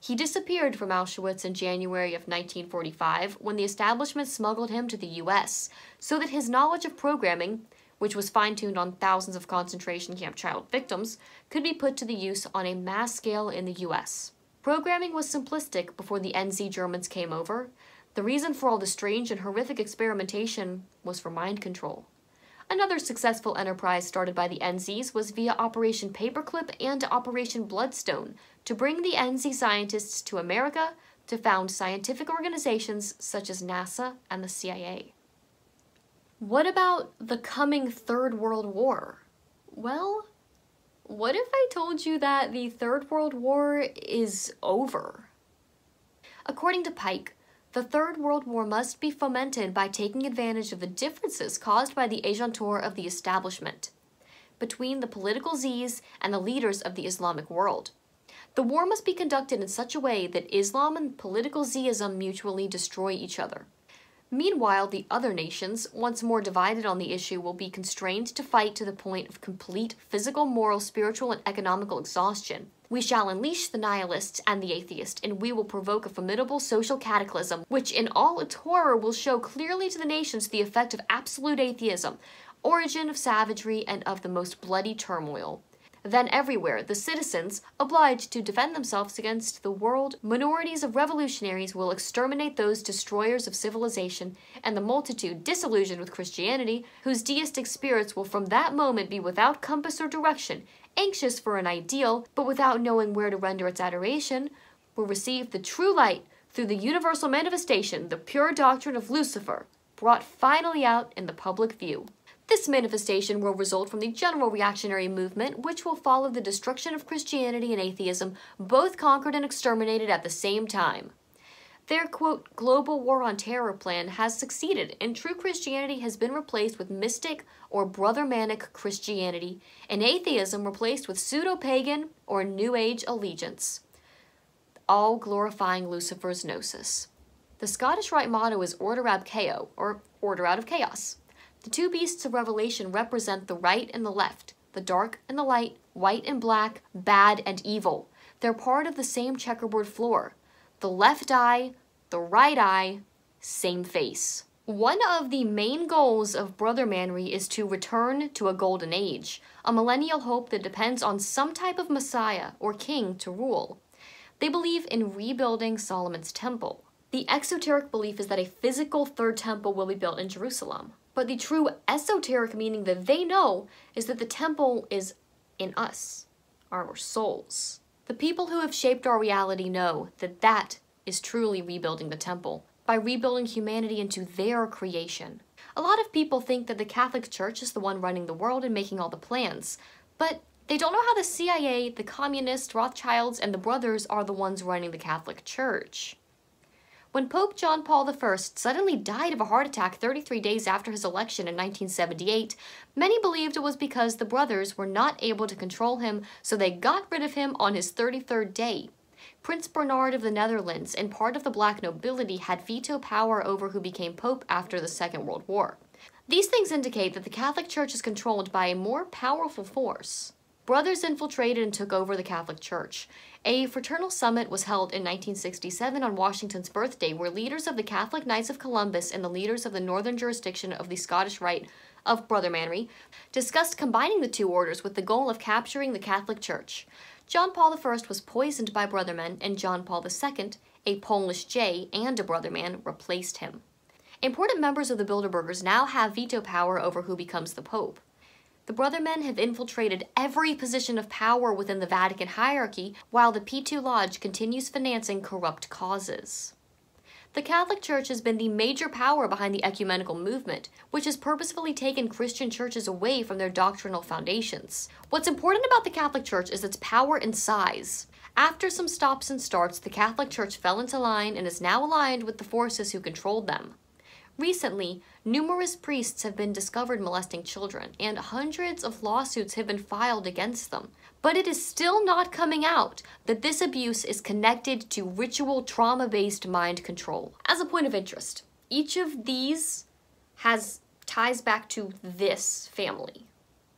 He disappeared from Auschwitz in January of 1945 when the establishment smuggled him to the US, so that his knowledge of programming, which was fine tuned on thousands of concentration camp child victims, could be put to the use on a mass scale in the US. Programming was simplistic before the NZ Germans came over. The reason for all the strange and horrific experimentation was for mind control. Another successful enterprise started by the NZs was via Operation Paperclip and Operation Bloodstone to bring the NZ scientists to America to found scientific organizations such as NASA and the CIA. What about the coming Third World War? Well, what if I told you that the Third World War is over? According to Pike, the Third World War must be fomented by taking advantage of the differences caused by the agentur of the establishment between the political Z's and the leaders of the Islamic world. The war must be conducted in such a way that Islam and political Zism mutually destroy each other. Meanwhile, the other nations, once more divided on the issue, will be constrained to fight to the point of complete physical, moral, spiritual, and economical exhaustion. We shall unleash the nihilists and the atheist, and we will provoke a formidable social cataclysm, which in all its horror will show clearly to the nations the effect of absolute atheism, origin of savagery, and of the most bloody turmoil. Then everywhere, the citizens, obliged to defend themselves against the world, minorities of revolutionaries will exterminate those destroyers of civilization, and the multitude, disillusioned with Christianity, whose deistic spirits will from that moment be without compass or direction, anxious for an ideal, but without knowing where to render its adoration, will receive the true light through the universal manifestation, the pure doctrine of Lucifer, brought finally out in the public view. This manifestation will result from the general reactionary movement, which will follow the destruction of Christianity and atheism, both conquered and exterminated at the same time. Their, quote, global war on terror plan has succeeded, and true Christianity has been replaced with mystic or brother manic Christianity, and atheism replaced with pseudo pagan or New Age allegiance, all glorifying Lucifer's gnosis. The Scottish Rite motto is Order ab Chao, or Order out of Chaos. The two beasts of Revelation represent the right and the left, the dark and the light, white and black, bad and evil. They're part of the same checkerboard floor. The left eye, the right eye, same face. One of the main goals of Brother Manry is to return to a golden age, a millennial hope that depends on some type of messiah or king to rule. They believe in rebuilding Solomon's temple. The exoteric belief is that a physical third temple will be built in Jerusalem. But the true esoteric meaning that they know is that the temple is in us, our souls. The people who have shaped our reality know that that is truly rebuilding the temple by rebuilding humanity into their creation. A lot of people think that the Catholic Church is the one running the world and making all the plans, but they don't know how the CIA, the communists, Rothschilds, and the brothers are the ones running the Catholic Church. When Pope John Paul I suddenly died of a heart attack 33 days after his election in 1978, many believed it was because the brothers were not able to control him, so they got rid of him on his 33rd day. Prince Bernhard of the Netherlands and part of the black nobility had veto power over who became pope after the Second World War. These things indicate that the Catholic Church is controlled by a more powerful force. Brothers infiltrated and took over the Catholic Church. A fraternal summit was held in 1967 on Washington's birthday, where leaders of the Catholic Knights of Columbus and the leaders of the northern jurisdiction of the Scottish Rite of Brother Manry discussed combining the two orders with the goal of capturing the Catholic Church. John Paul I was poisoned by Brothermen, and John Paul II, a Polish J and a Brotherman, replaced him. Important members of the Bilderbergers now have veto power over who becomes the Pope. The brother men have infiltrated every position of power within the Vatican hierarchy, while the P2 Lodge continues financing corrupt causes. The Catholic Church has been the major power behind the ecumenical movement, which has purposefully taken Christian churches away from their doctrinal foundations. What's important about the Catholic Church is its power and size. After some stops and starts, the Catholic Church fell into line and is now aligned with the forces who controlled them. Recently, numerous priests have been discovered molesting children, and hundreds of lawsuits have been filed against them. But it is still not coming out that this abuse is connected to ritual trauma based mind control. As a point of interest, each of these has ties back to this family.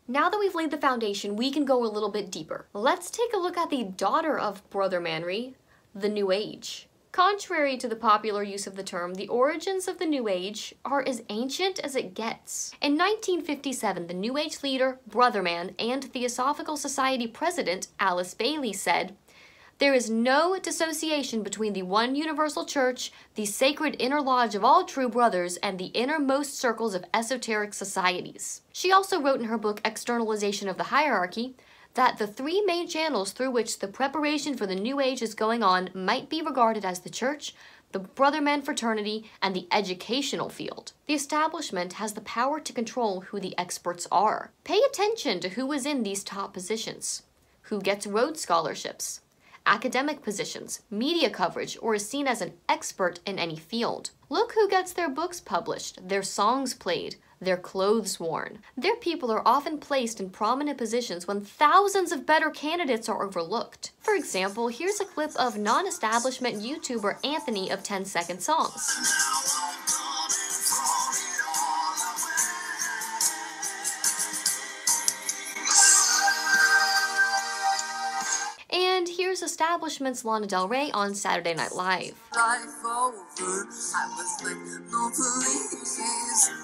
Now that we've laid the foundation, we can go a little bit deeper. Let's take a look at the daughter of Brother Manry, the New Age. Contrary to the popular use of the term, the origins of the New Age are as ancient as it gets. In 1957, the New Age leader, Brotherman, and Theosophical Society president, Alice Bailey, said, there is no dissociation between the one universal church, the sacred inner lodge of all true brothers, and the innermost circles of esoteric societies. She also wrote in her book Externalization of the Hierarchy that the three main channels through which the preparation for the new age is going on might be regarded as the church, the Brotherman fraternity, and the educational field. The establishment has the power to control who the experts are. Pay attention to who is in these top positions, who gets Rhodes scholarships, academic positions, media coverage, or is seen as an expert in any field. Look who gets their books published, their songs played, their clothes worn. Their people are often placed in prominent positions when thousands of better candidates are overlooked. For example, here's a clip of non-establishment YouTuber Anthony of 10 Second Songs. Establishment's Lana Del Rey on Saturday Night Live.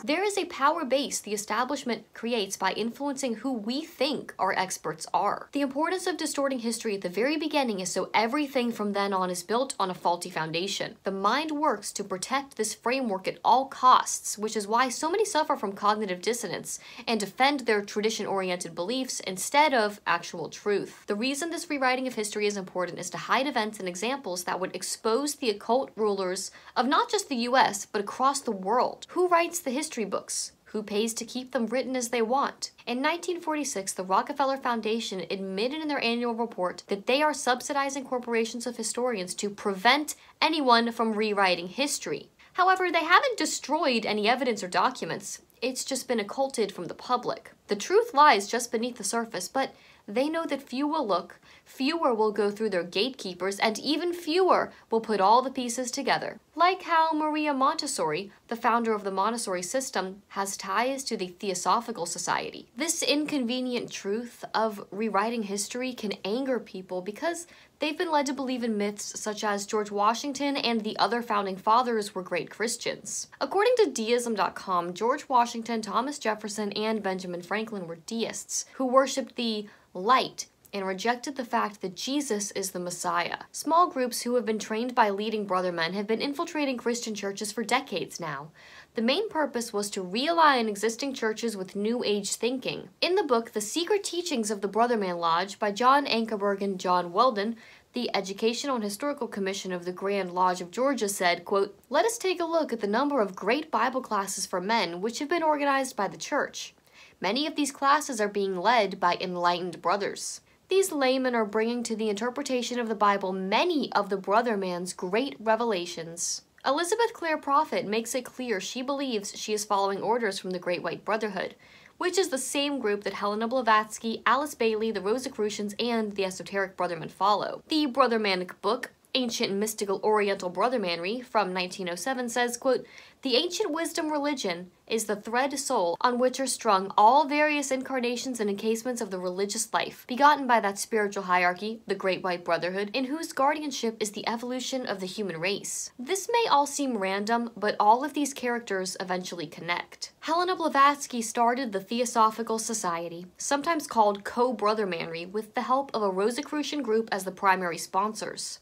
There is a power base the establishment creates by influencing who we think our experts are. The importance of distorting history at the very beginning is so everything from then on is built on a faulty foundation. The mind works to protect this framework at all costs, which is why so many suffer from cognitive dissonance and defend their tradition oriented beliefs instead of actual truth. The reason this rewriting of history is important is to hide events and examples that would expose the occult rulers of not just the US, but across the world. Who writes the history books? Who pays to keep them written as they want? In 1946, the Rockefeller Foundation admitted in their annual report that they are subsidizing corporations of historians to prevent anyone from rewriting history. However, they haven't destroyed any evidence or documents. It's just been occulted from the public. The truth lies just beneath the surface, but they know that few will look, fewer will go through their gatekeepers, and even fewer will put all the pieces together. Like how Maria Montessori, the founder of the Montessori system, has ties to the Theosophical Society. This inconvenient truth of rewriting history can anger people because they've been led to believe in myths such as George Washington and the other founding fathers were great Christians. According to deism.com, George Washington, Thomas Jefferson, and Benjamin Franklin were deists who worshipped the light and rejected the fact that Jesus is the Messiah. Small groups who have been trained by leading brother men have been infiltrating Christian churches for decades now. The main purpose was to realign existing churches with New Age thinking. In the book, The Secret Teachings of the Brotherman Lodge by John Ankerberg and John Weldon, the Educational and Historical Commission of the Grand Lodge of Georgia said, quote, Let us take a look at the number of great Bible classes for men which have been organized by the church. Many of these classes are being led by enlightened brothers. These laymen are bringing to the interpretation of the Bible many of the brother man's great revelations. Elizabeth Clare Prophet makes it clear she believes she is following orders from the Great White Brotherhood, which is the same group that Helena Blavatsky, Alice Bailey, the Rosicrucians, and the Esoteric Brothermen follow. The Brothermanic book, Ancient Mystical Oriental Brothermanry, from 1907 says, quote, The ancient wisdom religion is the thread soul on which are strung all various incarnations and encasements of the religious life, begotten by that spiritual hierarchy, the Great White Brotherhood, in whose guardianship is the evolution of the human race. This may all seem random, but all of these characters eventually connect. Helena Blavatsky started the Theosophical Society, sometimes called Co-Brothermanry, with the help of a Rosicrucian group as the primary sponsors.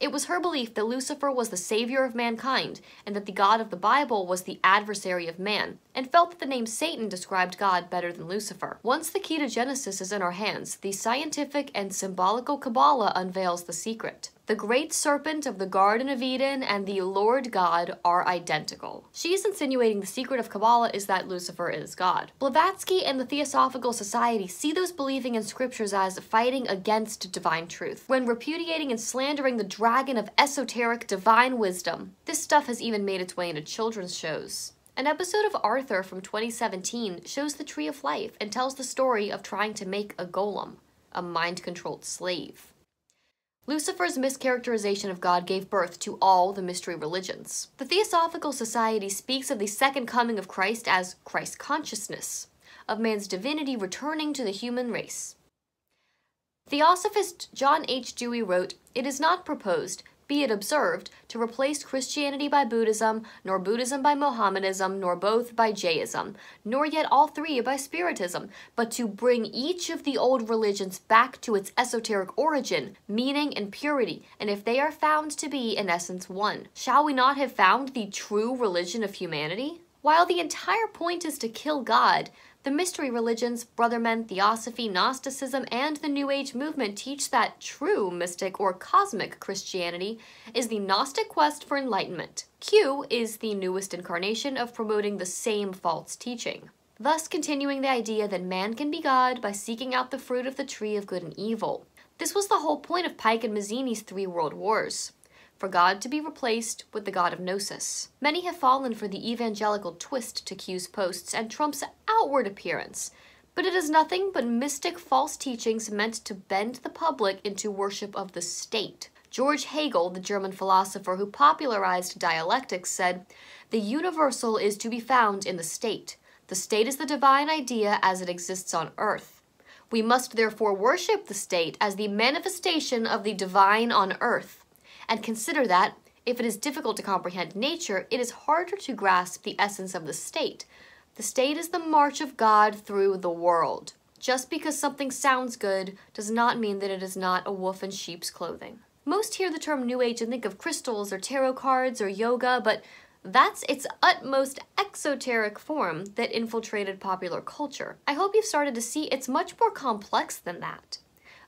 It was her belief that Lucifer was the savior of mankind and that the God of the Bible was the adversary of man, and felt that the name Satan described God better than Lucifer. Once the key to Genesis is in our hands, the scientific and symbolical Kabbalah unveils the secret. The great serpent of the Garden of Eden and the Lord God are identical. She is insinuating the secret of Kabbalah is that Lucifer is God. Blavatsky and the Theosophical Society see those believing in scriptures as fighting against divine truth, when repudiating and slandering the dragon of esoteric divine wisdom. This stuff has even made its way into children's shows. An episode of Arthur from 2017 shows the Tree of Life and tells the story of trying to make a golem, a mind controlled slave. Lucifer's mischaracterization of God gave birth to all the mystery religions. The Theosophical Society speaks of the second coming of Christ as Christ consciousness, of man's divinity returning to the human race. Theosophist John H. Dewey wrote, It is not proposed be it observed, to replace Christianity by Buddhism, nor Buddhism by Mohammedanism, nor both by Jainism, nor yet all three by Spiritism, but to bring each of the old religions back to its esoteric origin, meaning, and purity, and if they are found to be in essence one. Shall we not have found the true religion of humanity? While the entire point is to kill God, the mystery religions, Brothermen, Theosophy, Gnosticism, and the New Age movement teach that true mystic or cosmic Christianity is the Gnostic quest for enlightenment. Q is the newest incarnation of promoting the same false teaching, thus continuing the idea that man can be God by seeking out the fruit of the tree of good and evil. This was the whole point of Pike and Mazzini's Three World Wars for God to be replaced with the God of Gnosis. Many have fallen for the evangelical twist to Q's posts and Trump's outward appearance, but it is nothing but mystic false teachings meant to bend the public into worship of the state. George Hegel, the German philosopher who popularized dialectics, said, The universal is to be found in the state. The state is the divine idea as it exists on earth. We must therefore worship the state as the manifestation of the divine on earth and consider that, if it is difficult to comprehend nature, it is harder to grasp the essence of the state. The state is the march of God through the world. Just because something sounds good does not mean that it is not a wolf in sheep's clothing. Most hear the term New Age and think of crystals or tarot cards or yoga, but that's its utmost exoteric form that infiltrated popular culture. I hope you've started to see it's much more complex than that.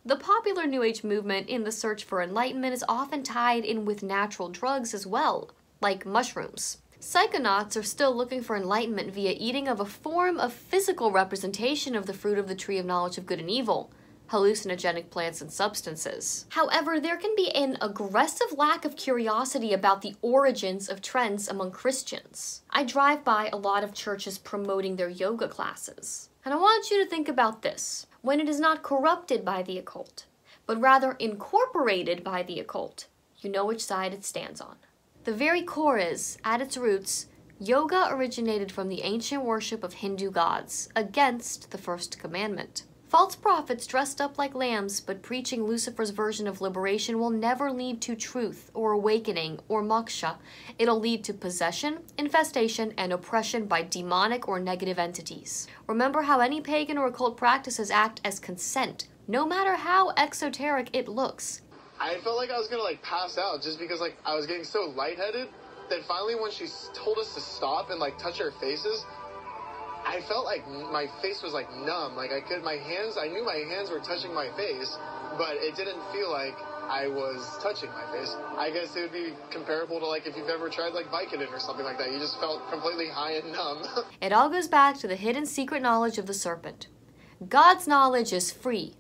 The popular New Age movement in the search for enlightenment is often tied in with natural drugs as well, like mushrooms. Psychonauts are still looking for enlightenment via eating of a form of physical representation of the fruit of the tree of knowledge of good and evil, hallucinogenic plants and substances. However, there can be an aggressive lack of curiosity about the origins of trends among Christians. I drive by a lot of churches promoting their yoga classes. And I want you to think about this when it is not corrupted by the occult, but rather incorporated by the occult, you know which side it stands on. The very core is, at its roots, yoga originated from the ancient worship of Hindu gods against the first commandment. False prophets dressed up like lambs but preaching Lucifer's version of liberation will never lead to truth or awakening or moksha. It'll lead to possession, infestation, and oppression by demonic or negative entities. Remember how any pagan or occult practices act as consent, no matter how exoteric it looks. I felt like I was gonna like pass out just because like I was getting so lightheaded that finally when she told us to stop and like touch our faces, I felt like my face was like numb. Like I could, my hands, I knew my hands were touching my face, but it didn't feel like I was touching my face. I guess it would be comparable to like if you've ever tried like Vicodin or something like that. You just felt completely high and numb. it all goes back to the hidden secret knowledge of the serpent. God's knowledge is free.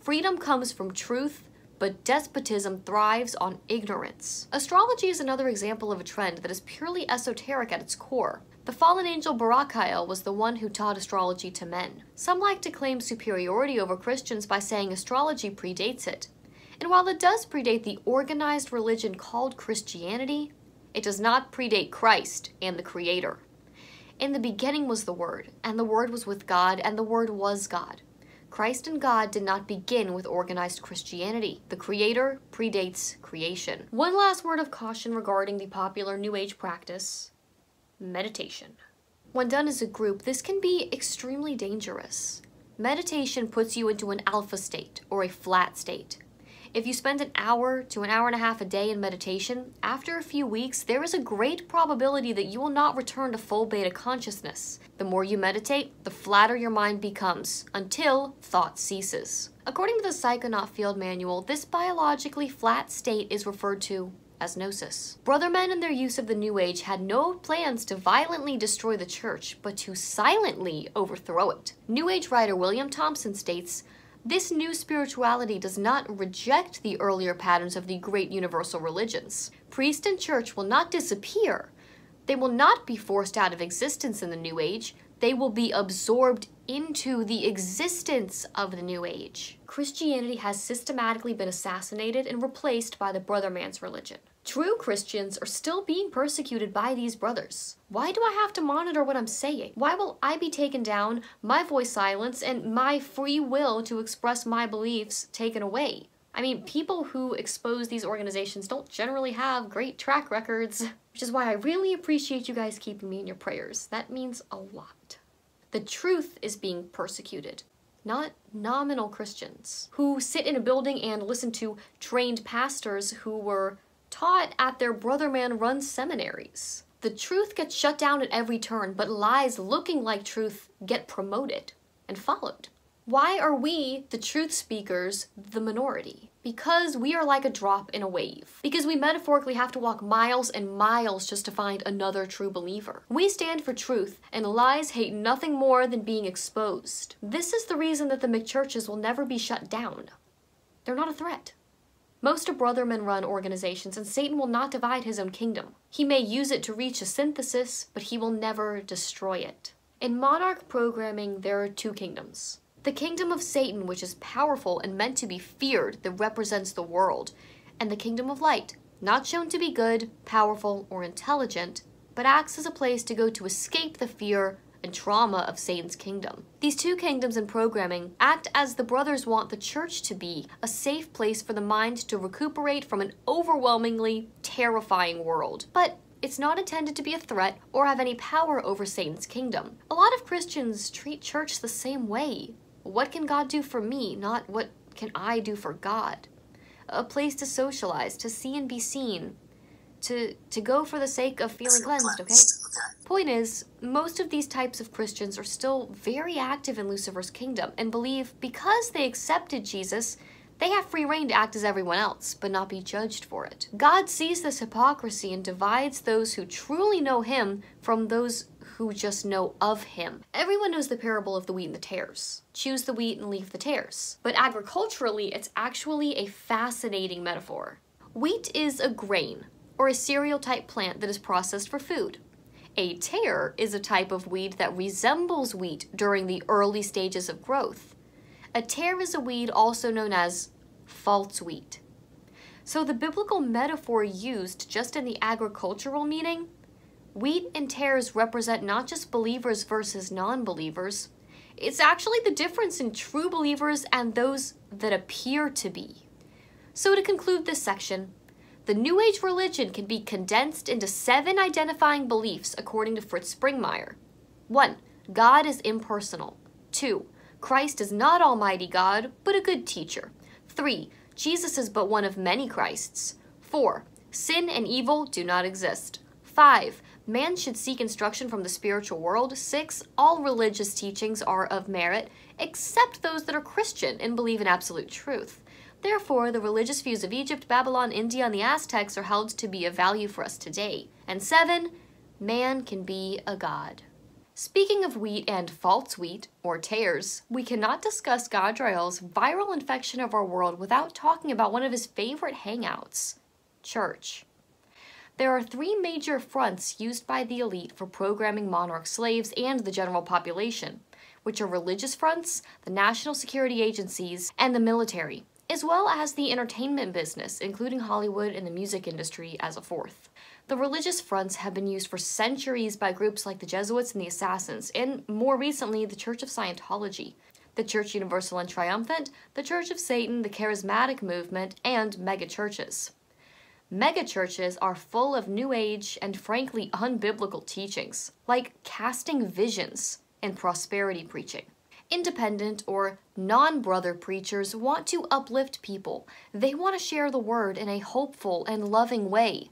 Freedom comes from truth, but despotism thrives on ignorance. Astrology is another example of a trend that is purely esoteric at its core. The fallen angel Barachel was the one who taught astrology to men. Some like to claim superiority over Christians by saying astrology predates it. And while it does predate the organized religion called Christianity, it does not predate Christ and the Creator. In the beginning was the Word, and the Word was with God, and the Word was God. Christ and God did not begin with organized Christianity. The Creator predates creation. One last word of caution regarding the popular New Age practice meditation. When done as a group, this can be extremely dangerous. Meditation puts you into an alpha state or a flat state. If you spend an hour to an hour and a half a day in meditation, after a few weeks, there is a great probability that you will not return to full beta consciousness. The more you meditate, the flatter your mind becomes, until thought ceases. According to the Psychonaut Field Manual, this biologically flat state is referred to as gnosis. Brothermen and their use of the New Age had no plans to violently destroy the church, but to silently overthrow it. New Age writer William Thompson states, this new spirituality does not reject the earlier patterns of the great universal religions. Priest and church will not disappear. They will not be forced out of existence in the New Age. They will be absorbed into the existence of the New Age. Christianity has systematically been assassinated and replaced by the brother man's religion. True Christians are still being persecuted by these brothers. Why do I have to monitor what I'm saying? Why will I be taken down, my voice silenced, and my free will to express my beliefs taken away? I mean, people who expose these organizations don't generally have great track records, which is why I really appreciate you guys keeping me in your prayers. That means a lot. The truth is being persecuted, not nominal Christians who sit in a building and listen to trained pastors who were taught at their Brotherman run seminaries. The truth gets shut down at every turn, but lies looking like truth get promoted and followed. Why are we, the truth speakers, the minority? Because we are like a drop in a wave. Because we metaphorically have to walk miles and miles just to find another true believer. We stand for truth, and lies hate nothing more than being exposed. This is the reason that the McChurches will never be shut down. They're not a threat. Most are brothermen run organizations, and Satan will not divide his own kingdom. He may use it to reach a synthesis, but he will never destroy it. In monarch programming, there are two kingdoms the kingdom of Satan, which is powerful and meant to be feared, that represents the world, and the kingdom of light, not shown to be good, powerful, or intelligent, but acts as a place to go to escape the fear and trauma of Satan's kingdom. These two kingdoms in programming act as the brothers want the church to be a safe place for the mind to recuperate from an overwhelmingly terrifying world. But it's not intended to be a threat or have any power over Satan's kingdom. A lot of Christians treat church the same way. What can God do for me, not what can I do for God? A place to socialize, to see and be seen, to to go for the sake of feeling cleansed, okay? Point is, most of these types of Christians are still very active in Lucifer's kingdom and believe because they accepted Jesus, they have free reign to act as everyone else, but not be judged for it. God sees this hypocrisy and divides those who truly know him from those who just know of him. Everyone knows the parable of the wheat and the tares. Choose the wheat and leave the tares. But agriculturally, it's actually a fascinating metaphor. Wheat is a grain, or a cereal type plant that is processed for food. A tare is a type of weed that resembles wheat during the early stages of growth. A tare is a weed also known as false wheat. So the biblical metaphor used just in the agricultural meaning Wheat and tares represent not just believers versus non believers, it's actually the difference in true believers and those that appear to be. So, to conclude this section, the New Age religion can be condensed into seven identifying beliefs according to Fritz Springmeier. 1. God is impersonal. 2. Christ is not Almighty God, but a good teacher. 3. Jesus is but one of many Christs. 4. Sin and evil do not exist. 5. Man should seek instruction from the spiritual world. Six, all religious teachings are of merit, except those that are Christian and believe in absolute truth. Therefore, the religious views of Egypt, Babylon, India, and the Aztecs are held to be of value for us today. And seven, man can be a god. Speaking of wheat and false wheat, or tares, we cannot discuss Gadriel's viral infection of our world without talking about one of his favorite hangouts church. There are three major fronts used by the elite for programming monarch slaves and the general population, which are religious fronts, the national security agencies, and the military, as well as the entertainment business, including Hollywood and the music industry as a fourth. The religious fronts have been used for centuries by groups like the Jesuits and the Assassins, and more recently, the Church of Scientology, the Church Universal and Triumphant, the Church of Satan, the Charismatic Movement, and megachurches. Megachurches are full of New Age and frankly unbiblical teachings, like casting visions and prosperity preaching. Independent or non brother preachers want to uplift people. They want to share the word in a hopeful and loving way.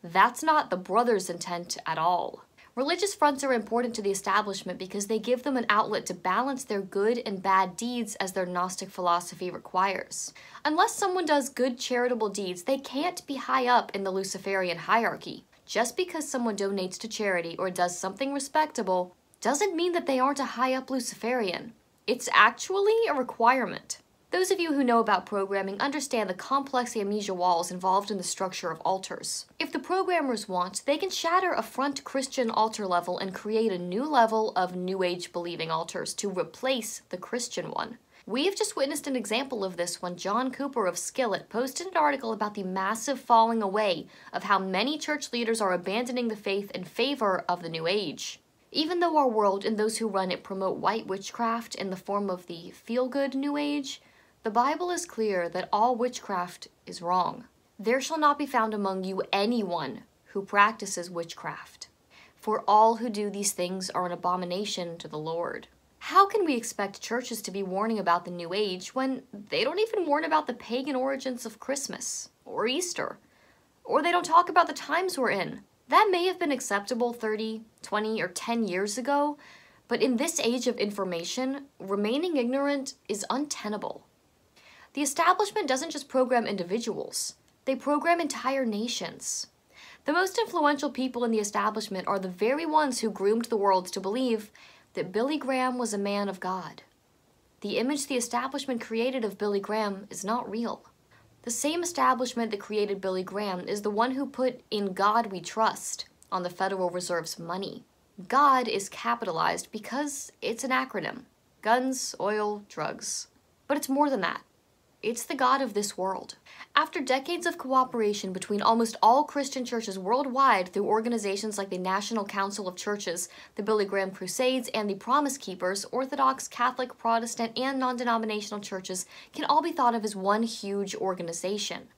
That's not the brother's intent at all. Religious fronts are important to the establishment because they give them an outlet to balance their good and bad deeds as their Gnostic philosophy requires. Unless someone does good charitable deeds, they can't be high up in the Luciferian hierarchy. Just because someone donates to charity or does something respectable doesn't mean that they aren't a high up Luciferian. It's actually a requirement. Those of you who know about programming understand the complex amnesia walls involved in the structure of altars. If the programmers want, they can shatter a front Christian altar level and create a new level of New Age believing altars to replace the Christian one. We have just witnessed an example of this when John Cooper of Skillet posted an article about the massive falling away of how many church leaders are abandoning the faith in favor of the New Age. Even though our world and those who run it promote white witchcraft in the form of the feel good New Age, the Bible is clear that all witchcraft is wrong. There shall not be found among you anyone who practices witchcraft, for all who do these things are an abomination to the Lord. How can we expect churches to be warning about the New Age when they don't even warn about the pagan origins of Christmas or Easter? Or they don't talk about the times we're in? That may have been acceptable 30, 20, or 10 years ago, but in this age of information, remaining ignorant is untenable. The establishment doesn't just program individuals, they program entire nations. The most influential people in the establishment are the very ones who groomed the world to believe that Billy Graham was a man of God. The image the establishment created of Billy Graham is not real. The same establishment that created Billy Graham is the one who put In God We Trust on the Federal Reserve's money. God is capitalized because it's an acronym guns, oil, drugs. But it's more than that. It's the God of this world. After decades of cooperation between almost all Christian churches worldwide through organizations like the National Council of Churches, the Billy Graham Crusades, and the Promise Keepers, Orthodox, Catholic, Protestant, and non denominational churches can all be thought of as one huge organization.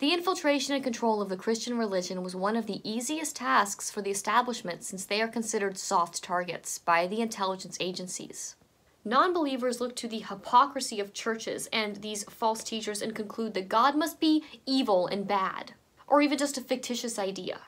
The infiltration and control of the Christian religion was one of the easiest tasks for the establishment since they are considered soft targets by the intelligence agencies. Non believers look to the hypocrisy of churches and these false teachers and conclude that God must be evil and bad, or even just a fictitious idea.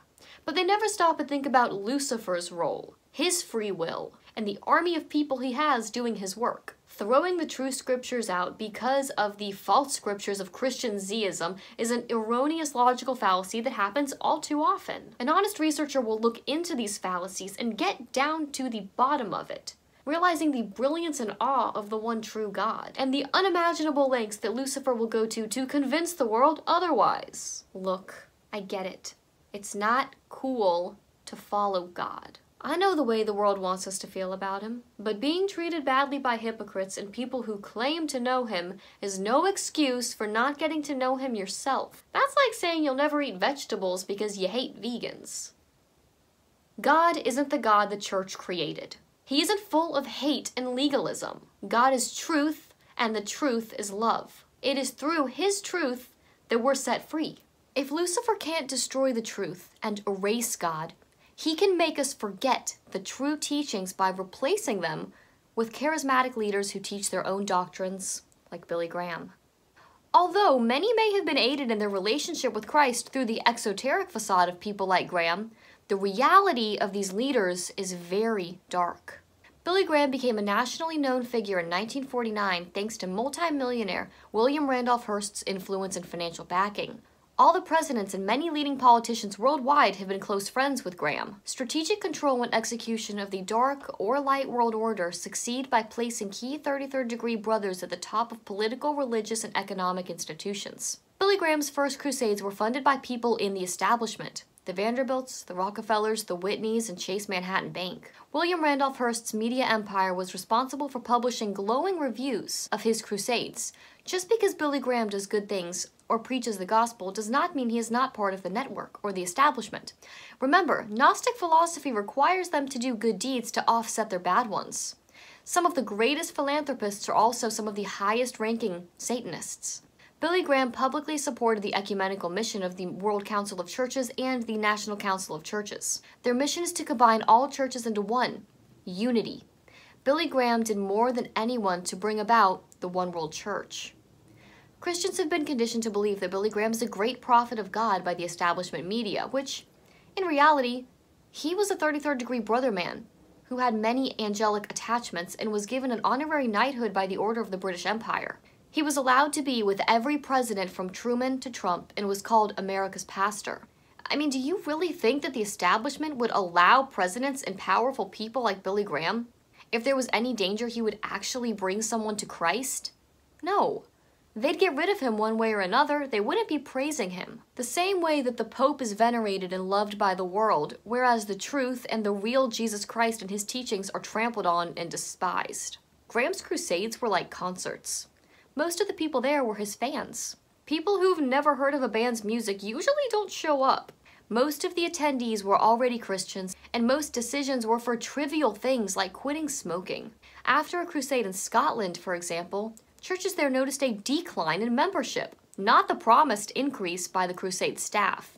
But they never stop and think about Lucifer's role, his free will, and the army of people he has doing his work. Throwing the true scriptures out because of the false scriptures of Christian Zism is an erroneous logical fallacy that happens all too often. An honest researcher will look into these fallacies and get down to the bottom of it realizing the brilliance and awe of the one true God, and the unimaginable lengths that Lucifer will go to to convince the world otherwise. Look, I get it. It's not cool to follow God. I know the way the world wants us to feel about him, but being treated badly by hypocrites and people who claim to know him is no excuse for not getting to know him yourself. That's like saying you'll never eat vegetables because you hate vegans. God isn't the God the church created. He isn't full of hate and legalism. God is truth, and the truth is love. It is through His truth that we're set free. If Lucifer can't destroy the truth and erase God, he can make us forget the true teachings by replacing them with charismatic leaders who teach their own doctrines, like Billy Graham. Although many may have been aided in their relationship with Christ through the exoteric facade of people like Graham, the reality of these leaders is very dark. Billy Graham became a nationally known figure in 1949 thanks to multimillionaire William Randolph Hearst's influence and financial backing. All the presidents and many leading politicians worldwide have been close friends with Graham. Strategic control and execution of the dark or light world order succeed by placing key 33rd degree brothers at the top of political, religious, and economic institutions. Billy Graham's first crusades were funded by people in the establishment the Vanderbilts, the Rockefellers, the Whitneys, and Chase Manhattan Bank. William Randolph Hearst's media empire was responsible for publishing glowing reviews of his crusades. Just because Billy Graham does good things or preaches the gospel does not mean he is not part of the network or the establishment. Remember, Gnostic philosophy requires them to do good deeds to offset their bad ones. Some of the greatest philanthropists are also some of the highest ranking Satanists. Billy Graham publicly supported the ecumenical mission of the World Council of Churches and the National Council of Churches. Their mission is to combine all churches into one unity. Billy Graham did more than anyone to bring about the one world church. Christians have been conditioned to believe that Billy Graham is a great prophet of God by the establishment media, which, in reality, he was a 33rd degree brother man who had many angelic attachments and was given an honorary knighthood by the Order of the British Empire. He was allowed to be with every president from Truman to Trump and was called America's pastor. I mean, do you really think that the establishment would allow presidents and powerful people like Billy Graham? If there was any danger, he would actually bring someone to Christ? No. They'd get rid of him one way or another, they wouldn't be praising him. The same way that the Pope is venerated and loved by the world, whereas the truth and the real Jesus Christ and his teachings are trampled on and despised. Graham's crusades were like concerts. Most of the people there were his fans. People who've never heard of a band's music usually don't show up. Most of the attendees were already Christians, and most decisions were for trivial things like quitting smoking. After a crusade in Scotland, for example, churches there noticed a decline in membership, not the promised increase by the crusade staff.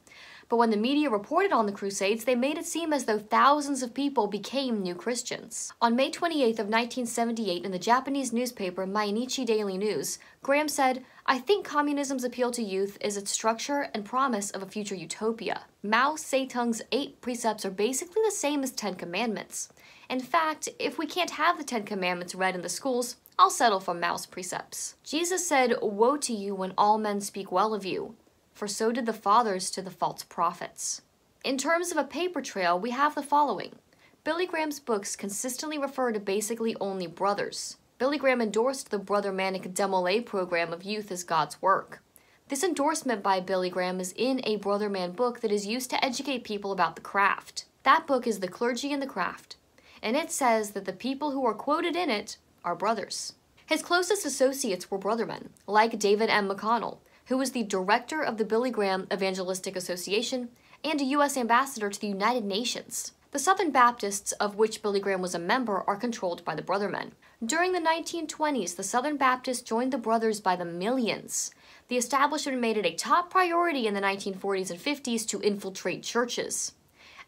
But when the media reported on the Crusades, they made it seem as though thousands of people became new Christians. On May 28th of 1978, in the Japanese newspaper Mainichi Daily News, Graham said, I think communism's appeal to youth is its structure and promise of a future utopia. Mao Zedong's eight precepts are basically the same as Ten Commandments. In fact, if we can't have the Ten Commandments read in the schools, I'll settle for Mao's precepts. Jesus said, Woe to you when all men speak well of you for so did the fathers to the false prophets. In terms of a paper trail, we have the following. Billy Graham's books consistently refer to basically only brothers. Billy Graham endorsed the Brother Manic Demolay program of Youth as God's Work. This endorsement by Billy Graham is in a Brother Man book that is used to educate people about the craft. That book is The Clergy and the Craft, and it says that the people who are quoted in it are brothers. His closest associates were brothermen, like David M. McConnell, who was the director of the Billy Graham Evangelistic Association and a U.S. ambassador to the United Nations. The Southern Baptists, of which Billy Graham was a member, are controlled by the Brothermen. During the 1920s, the Southern Baptists joined the Brothers by the millions. The establishment made it a top priority in the 1940s and 50s to infiltrate churches.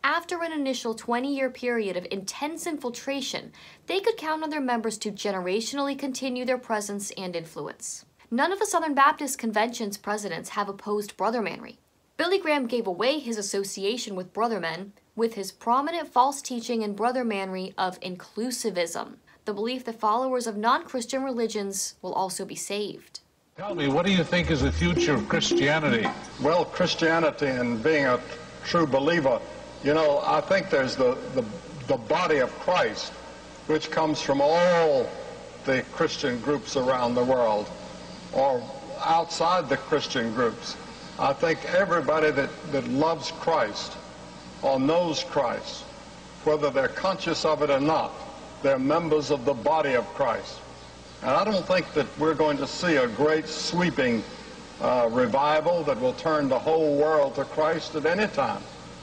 After an initial 20 year period of intense infiltration, they could count on their members to generationally continue their presence and influence. None of the Southern Baptist Convention's presidents have opposed Brothermanry. Billy Graham gave away his association with Brothermen with his prominent false teaching in Brothermanry of inclusivism, the belief that followers of non Christian religions will also be saved. Tell me, what do you think is the future of Christianity? Well, Christianity and being a true believer, you know, I think there's the, the, the body of Christ, which comes from all the Christian groups around the world or outside the Christian groups. I think everybody that, that loves Christ or knows Christ, whether they're conscious of it or not, they're members of the body of Christ. And I don't think that we're going to see a great sweeping uh, revival that will turn the whole world to Christ at any time.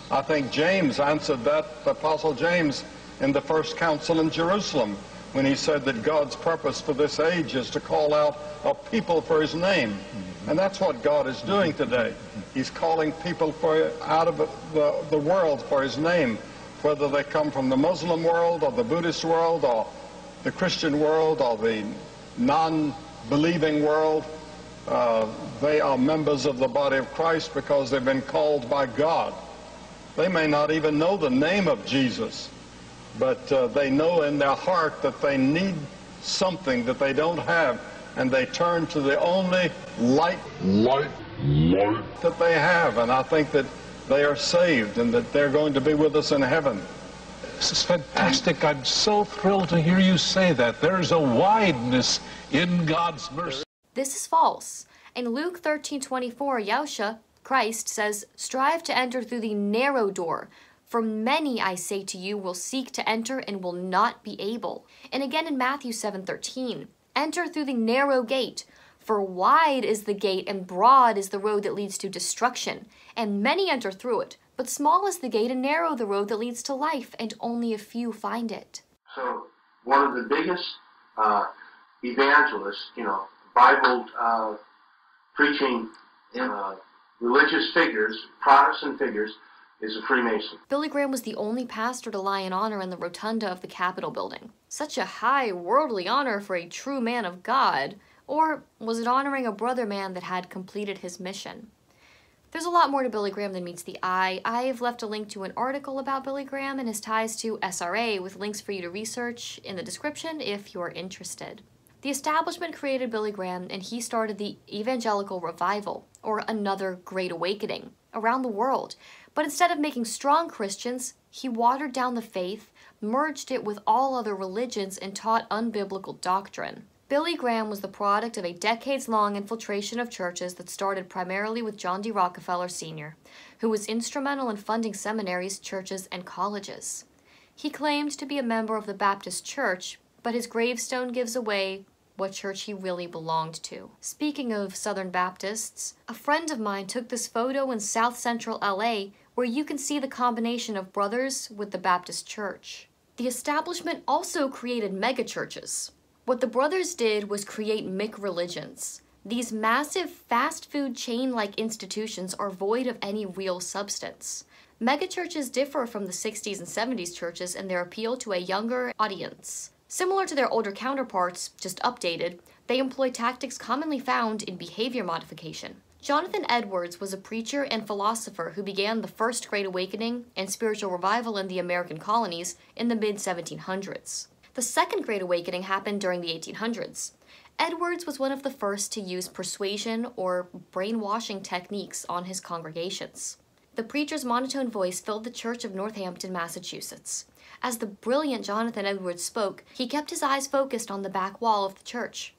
I think James answered that, the Apostle James, in the first council in Jerusalem when he said that God's purpose for this age is to call out a people for his name. And that's what God is doing today. He's calling people for, out of the, the world for his name, whether they come from the Muslim world or the Buddhist world or the Christian world or the non-believing world. Uh, they are members of the body of Christ because they've been called by God. They may not even know the name of Jesus, but uh, they know in their heart that they need something that they don't have, and they turn to the only light, light, light that they have. And I think that they are saved and that they're going to be with us in heaven. This is fantastic. I'm so thrilled to hear you say that. There's a wideness in God's mercy. This is false. In Luke 13:24, Yahusha, Christ says, "Strive to enter through the narrow door, for many, I say to you, will seek to enter and will not be able. And again in Matthew 7:13, enter through the narrow gate, for wide is the gate and broad is the road that leads to destruction, and many enter through it. But small is the gate and narrow the road that leads to life, and only a few find it. So one of the biggest uh, evangelists, you know, Bible uh, preaching uh, religious figures, Protestant figures, is a Freemason. Billy Graham was the only pastor to lie in honor in the rotunda of the Capitol building. Such a high worldly honor for a true man of God. Or was it honoring a brother man that had completed his mission? There's a lot more to Billy Graham than meets the eye. I've left a link to an article about Billy Graham and his ties to SRA with links for you to research in the description if you're interested. The establishment created Billy Graham and he started the Evangelical Revival, or another Great Awakening, around the world. But instead of making strong Christians, he watered down the faith, merged it with all other religions, and taught unbiblical doctrine. Billy Graham was the product of a decades long infiltration of churches that started primarily with John D. Rockefeller Sr., who was instrumental in funding seminaries, churches, and colleges. He claimed to be a member of the Baptist Church, but his gravestone gives away what church he really belonged to. Speaking of Southern Baptists, a friend of mine took this photo in South Central LA where you can see the combination of brothers with the Baptist Church. The establishment also created megachurches, what the brothers did was create McReligions. These massive fast food chain like institutions are void of any real substance. Megachurches differ from the 60s and 70s churches in their appeal to a younger audience. Similar to their older counterparts, just updated, they employ tactics commonly found in behavior modification. Jonathan Edwards was a preacher and philosopher who began the First Great Awakening and spiritual revival in the American colonies in the mid 1700s. The Second Great Awakening happened during the 1800s. Edwards was one of the first to use persuasion or brainwashing techniques on his congregations. The preacher's monotone voice filled the church of Northampton, Massachusetts. As the brilliant Jonathan Edwards spoke, he kept his eyes focused on the back wall of the church.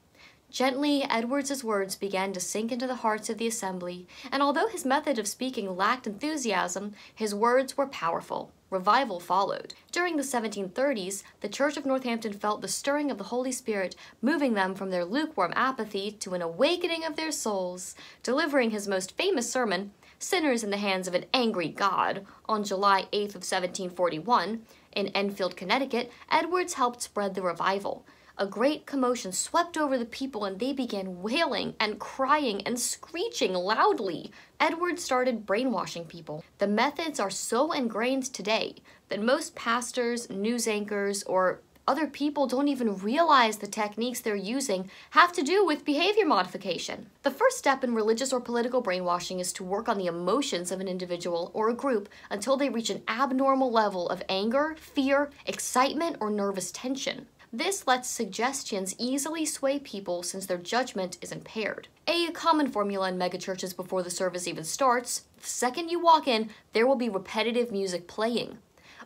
Gently, Edwards's words began to sink into the hearts of the assembly, and although his method of speaking lacked enthusiasm, his words were powerful. Revival followed. During the 1730s, the Church of Northampton felt the stirring of the Holy Spirit, moving them from their lukewarm apathy to an awakening of their souls. Delivering his most famous sermon, Sinners in the Hands of an Angry God, on July 8th of 1741, in Enfield, Connecticut, Edwards helped spread the revival. A great commotion swept over the people and they began wailing and crying and screeching loudly. Edward started brainwashing people. The methods are so ingrained today that most pastors, news anchors, or other people don't even realize the techniques they're using have to do with behavior modification. The first step in religious or political brainwashing is to work on the emotions of an individual or a group until they reach an abnormal level of anger, fear, excitement, or nervous tension. This lets suggestions easily sway people since their judgment is impaired. A common formula in megachurches before the service even starts the second you walk in, there will be repetitive music playing.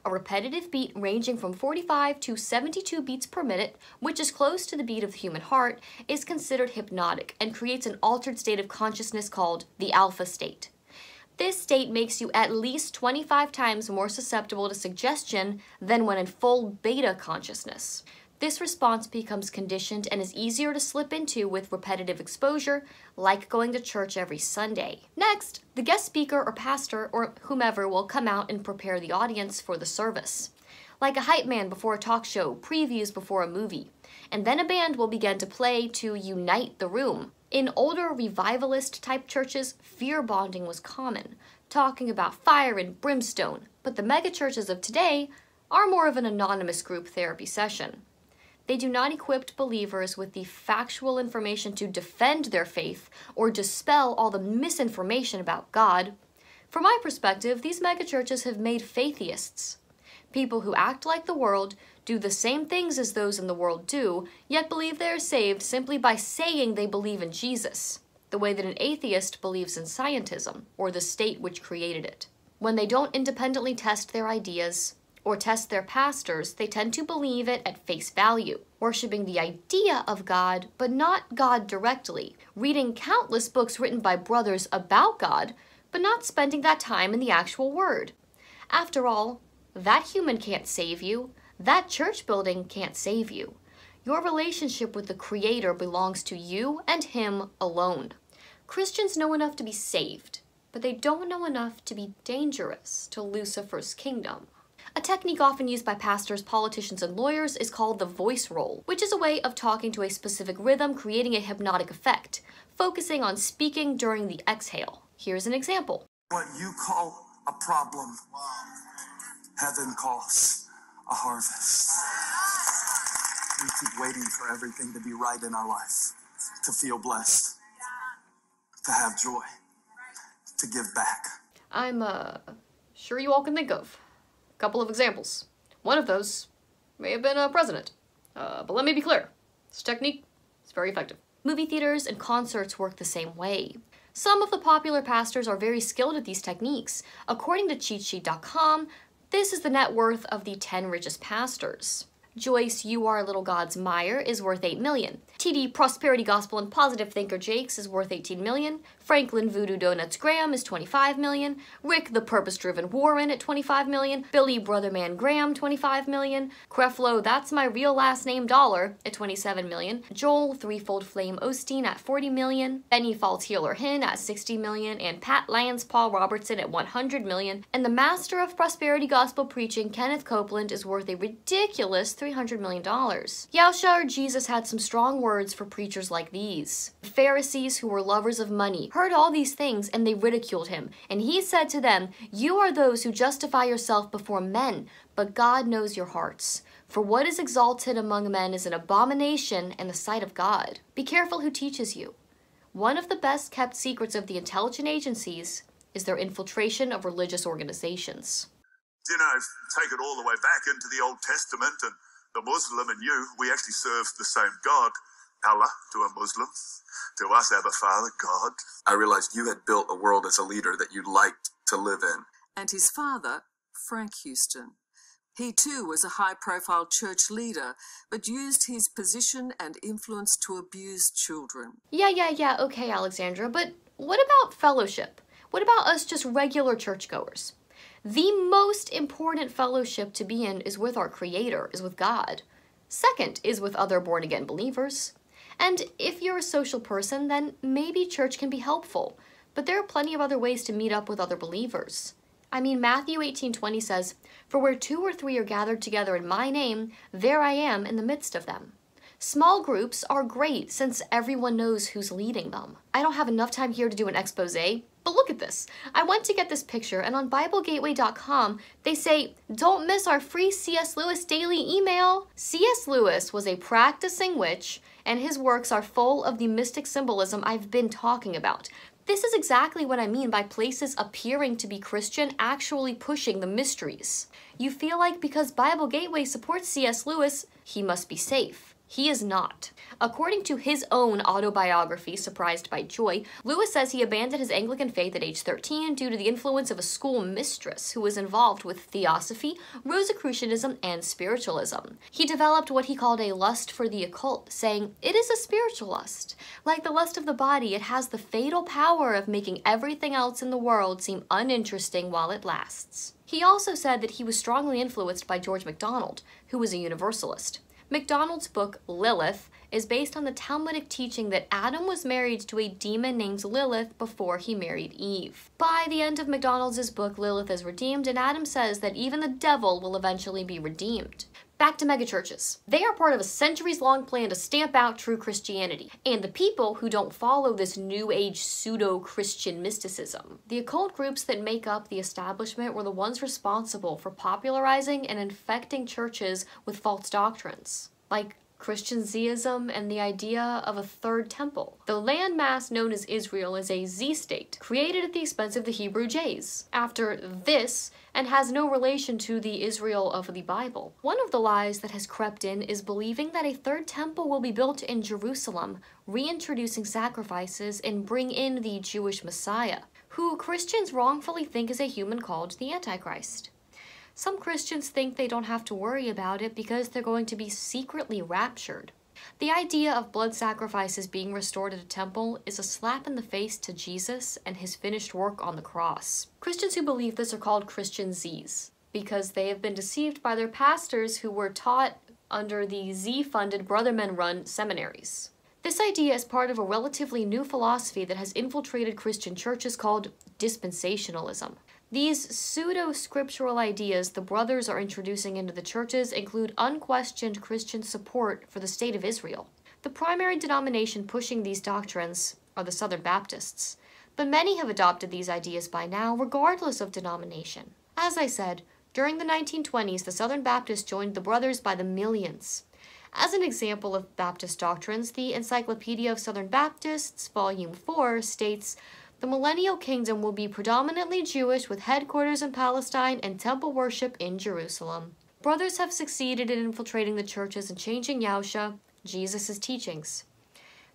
A repetitive beat ranging from 45 to 72 beats per minute, which is close to the beat of the human heart, is considered hypnotic and creates an altered state of consciousness called the alpha state. This state makes you at least 25 times more susceptible to suggestion than when in full beta consciousness. This response becomes conditioned and is easier to slip into with repetitive exposure, like going to church every Sunday. Next, the guest speaker or pastor or whomever will come out and prepare the audience for the service. Like a hype man before a talk show, previews before a movie. And then a band will begin to play to unite the room. In older revivalist type churches, fear bonding was common, talking about fire and brimstone, but the megachurches of today are more of an anonymous group therapy session. They do not equip believers with the factual information to defend their faith or dispel all the misinformation about God. From my perspective, these megachurches have made faitheists. People who act like the world, do the same things as those in the world do, yet believe they are saved simply by saying they believe in Jesus, the way that an atheist believes in scientism, or the state which created it. When they don't independently test their ideas, or test their pastors, they tend to believe it at face value, worshiping the idea of God, but not God directly, reading countless books written by brothers about God, but not spending that time in the actual Word. After all, that human can't save you, that church building can't save you. Your relationship with the Creator belongs to you and Him alone. Christians know enough to be saved, but they don't know enough to be dangerous to Lucifer's kingdom. A technique often used by pastors, politicians, and lawyers is called the voice roll, which is a way of talking to a specific rhythm, creating a hypnotic effect, focusing on speaking during the exhale. Here's an example. What you call a problem. Heaven calls a harvest. We keep waiting for everything to be right in our life, to feel blessed, to have joy, to give back. I'm, uh, sure you all can think of couple of examples. One of those may have been a president. Uh, but let me be clear this technique is very effective. Movie theaters and concerts work the same way. Some of the popular pastors are very skilled at these techniques. According to cheatsheet.com, this is the net worth of the 10 richest pastors. Joyce You Are Little Gods Meyer is worth 8 million. TD Prosperity Gospel and Positive Thinker Jakes is worth 18 million. Franklin Voodoo Donuts Graham is 25 million. Rick the Purpose Driven Warren at 25 million. Billy Brotherman Graham 25 million. Creflo That's My Real Last Name Dollar at 27 million. Joel Threefold Flame Osteen at 40 million. Benny Falls Healer Hinn at 60 million. And Pat Lance Paul Robertson at 100 million. And the Master of Prosperity Gospel Preaching Kenneth Copeland is worth a ridiculous $300 million. Yahshua or Jesus had some strong words for preachers like these. The Pharisees, who were lovers of money, heard all these things and they ridiculed him. And he said to them, You are those who justify yourself before men, but God knows your hearts. For what is exalted among men is an abomination in the sight of God. Be careful who teaches you. One of the best kept secrets of the intelligence agencies is their infiltration of religious organizations. You know, take it all the way back into the Old Testament and the Muslim and you, we actually serve the same God. Allah to a Muslim, to us, Abba Father, God. I realized you had built a world as a leader that you liked to live in. And his father, Frank Houston. He too was a high profile church leader, but used his position and influence to abuse children. Yeah, yeah, yeah, okay, Alexandra, but what about fellowship? What about us just regular churchgoers? The most important fellowship to be in is with our Creator, is with God. Second is with other born again believers. And if you're a social person, then maybe church can be helpful. But there are plenty of other ways to meet up with other believers. I mean, Matthew 18:20 says, "For where two or three are gathered together in my name, there I am in the midst of them." Small groups are great since everyone knows who's leading them. I don't have enough time here to do an expose, but look at this. I went to get this picture, and on BibleGateway.com, they say, Don't miss our free C.S. Lewis daily email. C.S. Lewis was a practicing witch, and his works are full of the mystic symbolism I've been talking about. This is exactly what I mean by places appearing to be Christian actually pushing the mysteries. You feel like because Bible Gateway supports C.S. Lewis, he must be safe. He is not. According to his own autobiography, Surprised by Joy, Lewis says he abandoned his Anglican faith at age 13 due to the influence of a school mistress who was involved with theosophy, Rosicrucianism, and spiritualism. He developed what he called a lust for the occult, saying, It is a spiritual lust. Like the lust of the body, it has the fatal power of making everything else in the world seem uninteresting while it lasts. He also said that he was strongly influenced by George MacDonald, who was a Universalist. MacDonald's book, Lilith, is based on the Talmudic teaching that Adam was married to a demon named Lilith before he married Eve. By the end of MacDonald's book, Lilith is redeemed, and Adam says that even the devil will eventually be redeemed. Back to megachurches. They are part of a centuries long plan to stamp out true Christianity, and the people who don't follow this new age pseudo Christian mysticism. The occult groups that make up the establishment were the ones responsible for popularizing and infecting churches with false doctrines, like Christian Zism and the idea of a third temple. The landmass known as Israel is a Z state, created at the expense of the Hebrew Jays, after this, and has no relation to the Israel of the Bible. One of the lies that has crept in is believing that a third temple will be built in Jerusalem, reintroducing sacrifices and bring in the Jewish Messiah, who Christians wrongfully think is a human called the Antichrist. Some Christians think they don't have to worry about it because they're going to be secretly raptured. The idea of blood sacrifices being restored at a temple is a slap in the face to Jesus and his finished work on the cross. Christians who believe this are called Christian Z's because they have been deceived by their pastors who were taught under the Z funded Brothermen run seminaries. This idea is part of a relatively new philosophy that has infiltrated Christian churches called dispensationalism. These pseudo scriptural ideas the brothers are introducing into the churches include unquestioned Christian support for the state of Israel. The primary denomination pushing these doctrines are the Southern Baptists. but many have adopted these ideas by now, regardless of denomination. As I said, during the 1920s, the Southern Baptists joined the Brothers by the millions. As an example of Baptist doctrines, the Encyclopedia of Southern Baptists, Volume 4, states the millennial kingdom will be predominantly Jewish with headquarters in Palestine and temple worship in Jerusalem. Brothers have succeeded in infiltrating the churches and changing Yahusha, Jesus' teachings.